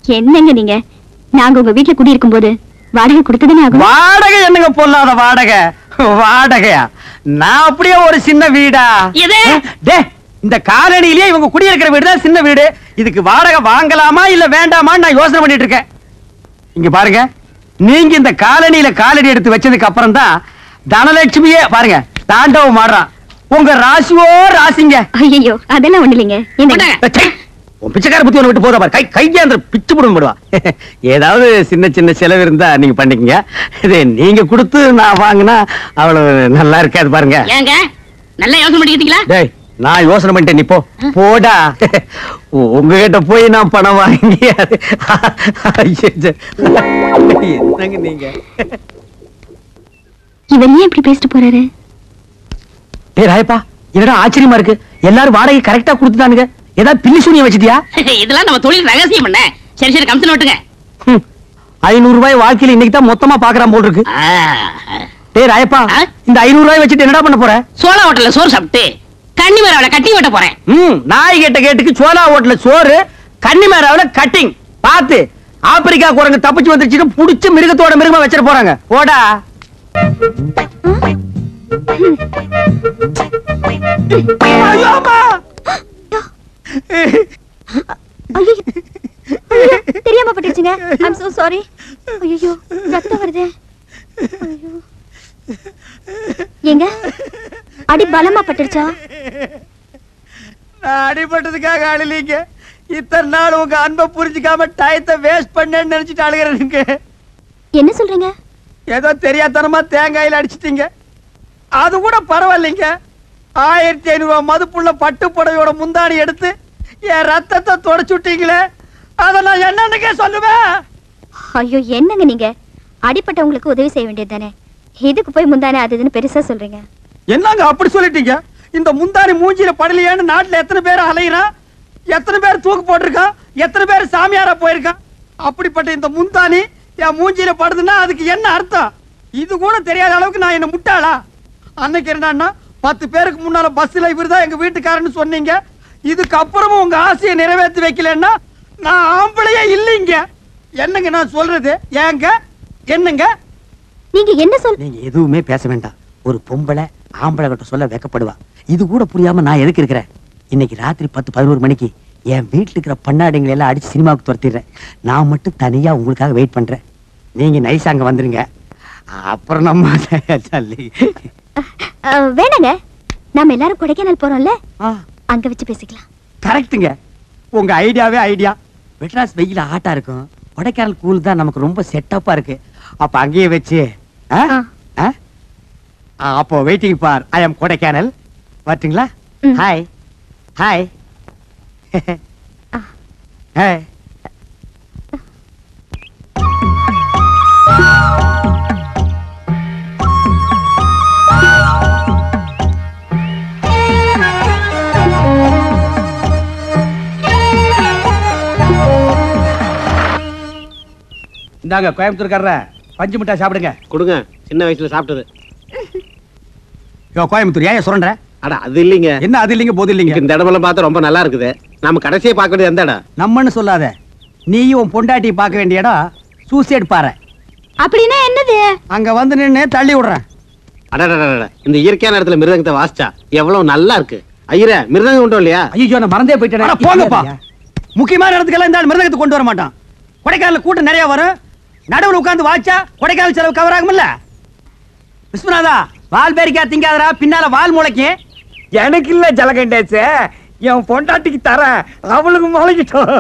என்னங்க நீங்க? நாங்க உங்க வீட்டுல குடியிருக்கும் போது வாடகை கொடுத்ததானே ஆகும்? வாடகை என்னங்க பொல்லாத வாடகை? வாடகையா? நான் அப்படியே ஒரு சின்ன வீடா? டே இந்த காலனிலேயே இவங்க குடியிருக்கிற வீடு தான் சின்ன வீடு. இதுக்கு வாடகை வாங்கலாமா இல்ல வேண்டாமான்னு நான் யோசனை பண்ணிட்டு இருக்கேன். இங்க பாருங்க. நீங்க இந்த காலனியில காலடி எடுத்து வச்சதுக்கு அப்புறம் தான் தனலட்சுமியே பாருங்க தாண்டவம் மாடுறான். உங்க ராசியோ ராசிங்க. ஐயோ அதெல்லாம் ஒண்ணு இல்லைங்க. பிச்சைக்கார புத்தி ஒண்ணு விட்டு போதா பாரு. கை கையாந்திர பிச்சு புடும் விடுவா ஏதாவது சின்ன சின்ன செலவு இருந்தா நீங்க பண்ணிக்கங்க. இது நீங்க கொடுத்து நான் வாங்கினா அவ்வளவு நல்லா இருக்காது பாருங்க. ஏங்க நல்லா யோசனை பண்ணிக்கிட்டீங்களா? டேய் நான் யோசனை பண்ணிட்டேன் நீ போ. போடா. உங்ககிட்ட போய் நான் பணம் வாங்கி என்னங்க நீங்க? இவர் ஏன் இப்படி பேசிட்டு போறாரு? டேய் ராயப்பா என்னடா ஆச்சரியமா இருக்கு? எல்லாரும் வாடகை கரெக்டா கொடுத்துட்டானுங்க. ஏதாவது பில்லி சூனியம் வச்சிட்டியா? இதெல்லாம் நம்ம தொழில் ரகசியம் பண்ண சரி சரி கம்சன் ஓட்டுங்க. ஹம். ஐநூறு ரூபாய் வாழ்க்கையில இன்னைக்கு தான் மொத்தமா பாக்குறான் போல் இருக்கு. டேய் ராயப்பா? இந்த ஐநூறு ரூபாய் வச்சுட்டு என்னடா பண்ண போற? சோளா ஹோட்டல்ல சோறு சாப்பிட்டு. கன்னி மரவளை கட்டி வெட்ட போறேன். ம் நாய் கேட்ட கேட்டுக்கு சோலா ஹோட்டல்ல சோறு கன்னிமேராவில கட்டிங் பாத்து ஆப்பிரிக்கா குரங்கு தப்பிச்சு வந்துருச்சுன்னு புடிச்சு மிருகத்தோட மிருகமா வச்சிட போறாங்க. போடா. ஐயோ, அம்மா. ஐயோ தெரியாம பட்டுச்சுங்க ஐம் சோ சாரி ஐயோ ரத்தம் வருதே. ஐயோ. ஏங்க அடி பலமா பட்டுருச்சா? நான் அடிபட்டதுக்காக அழலீங்க இத்தனை நாள் உங்க அன்பை புரிஞ்சுக்காம டயத்தை வேஸ்ட் பண்ணேன்னு நினைச்சிட்டு அழுகிறேனுங்க என்ன சொல்றீங்க? ஏதோ தெரியாதனமா தேங்காயில அடிச்சிட்டீங்க. அது கூட பரவாயில்லைங்க. ஆயிரத்தி ஐநூறு ரூபாய் மதுப்புள்ள பட்டு புடவையோட முந்தாணி எடுத்து என் ரத்தத்தை தொடச்சு விட்டீங்களே. அதை நான் என்னன்னுக்கே சொல்லுவேன்? ஐயோ என்னங்க நீங்க? அடிப்பட்டவங்களுக்கு உதவி செய்ய வேண்டியது தானே? இதுக்கு போய் முந்தானே அது பெருசா சொல்றீங்க? என்னங்க அப்படி சொல்லிட்டீங்க? இந்த முந்தாணி மூஞ்சியில படலையேன்னு நாட்டுல எத்தனை பேர் அலையிறான் எத்தனை பேர் தூக்கு போட்டிருக்கான் எத்தனை பேர் சாமியாரா போயிருக்கான் அப்படிப்பட்ட இந்த முந்தாணி என் மூஞ்சியில படுதுன்னா அதுக்கு என்ன அர்த்தம்? இது கூட தெரியாத அளவுக்கு நான் என்ன முட்டாளா? அன்னைக்கு என்னன்னா பத்து பேருக்கு முன்னால பஸ்ல இவர்தான் எங்க வீட்டுக்காரன்னு சொன்னீங்க. இதுக்கு அப்புறமும் உங்க ஆசையை நிறைவேற்றி வைக்கலன்னா நான் ஆம்பளையே இல்லைங்க. என்னங்க நான் சொல்றது? ஏங்க? என்னங்க? நீங்க என்ன சொல் நீங்க எதுவுமே பேச வேண்டாம். ஒரு பொம்பளை ஆம்பளை கிட்ட சொல்ல வெக்கப்படுவா. இது கூட புரியாம நான் எதுக்கு இருக்கிறேன்? இன்னைக்கு ராத்திரி பத்து பதினோரு மணிக்கு என் வீட்டுல இருக்கிற பண்ணாடிங்களை எல்லாம் அடிச்சு சினிமாவுக்கு துரத்திடுறேன். நான் மட்டும் தனியா உங்களுக்காக வெயிட் பண்றேன். நீங்க நைஸ் அங்க வந்துருங்க. அப்புறம் நம்ம வேணாங்க. நாம எல்லாரும் கொடைக்கானல் போறோம்ல? அங்க வச்சு பேசிக்கலாம். கரெக்ட்டுங்க. உங்க ஐடியாவே ஐடியா. மெட்ராஸ் வெயில ஆட்டா இருக்கும். கொடைக்கானல் கூல் தான் நமக்கு ரொம்ப செட்டப்பா இருக்கு. அப்ப அங்கேயே வச்சு அப்போ waiting for I am Kodaikanal வரட்டுங்களா. ஹாய் ஹாய் ஹாய் இந்தாங்க கோயம்புத்தூர்காரர. பஞ்சு மிட்டாய் சாப்பிடுங்க. கொடுங்க. சின்ன வயசுல சாப்பிட்டது. யோ கோயம்புத்தூர் ஏன் சொல்ற அட அது இல்லைங்க. என்ன அது இல்லைங்க போது இல்லைங்க? இந்த இடமெல்லாம் பார்த்தா ரொம்ப நல்லா இருக்குது. நாம கடைசியா பார்க்க வேண்டியது எந்த இடம்? நம்மன்னு சொல்லாத. நீயும் உன் பொண்டாட்டி பார்க்க வேண்டிய இடம் சூசைட் பாறை. அப்படின்னா என்னது? அங்க வந்து நின்னு தள்ளி விடுறேன். அடடடட இந்த இயற்கையான இடத்துல மிருதங்கத்தை வாசிச்சா எவ்வளவு நல்லா இருக்கு. ஐயரே மிருதங்கம் உண்டோ இல்லையா? ஐயோ நான் மறந்தே போயிட்டேன். போங்கப்பா. முக்கியமான இடத்துக்கெல்லாம் இந்த ஆள் மிருதகத்தை கொண்டு வர மாட்டான். கொடைக்கானல கூட்டம் நிறைய வரும். நடுவுல உட்கார்ந்து வாச்சா கொடைக்கானல் செலவு கவர் ஆகும்ல விஸ்வநாதா வால் பேரிக்கா திங்காதடா பின்னால வால் முளைக்கு. எனக்கு இல்ல ஜலகண்டேச்சு என் பொண்டாட்டிக்கு தரேன் அவளுக்கு முளைக்கிட்டோம்.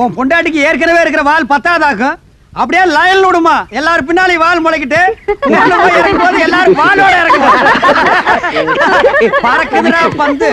உன் பொண்டாட்டிக்கு ஏற்கனவே இருக்கிற வால் பத்தாதாக்கும். அப்படியே லயல் விடுமா. எல்லாரும் பின்னாலே வால் முளைக்கிட்டு எல்லாரும் வாலோட இறங்குவோம் பறக்குதுடா பந்து.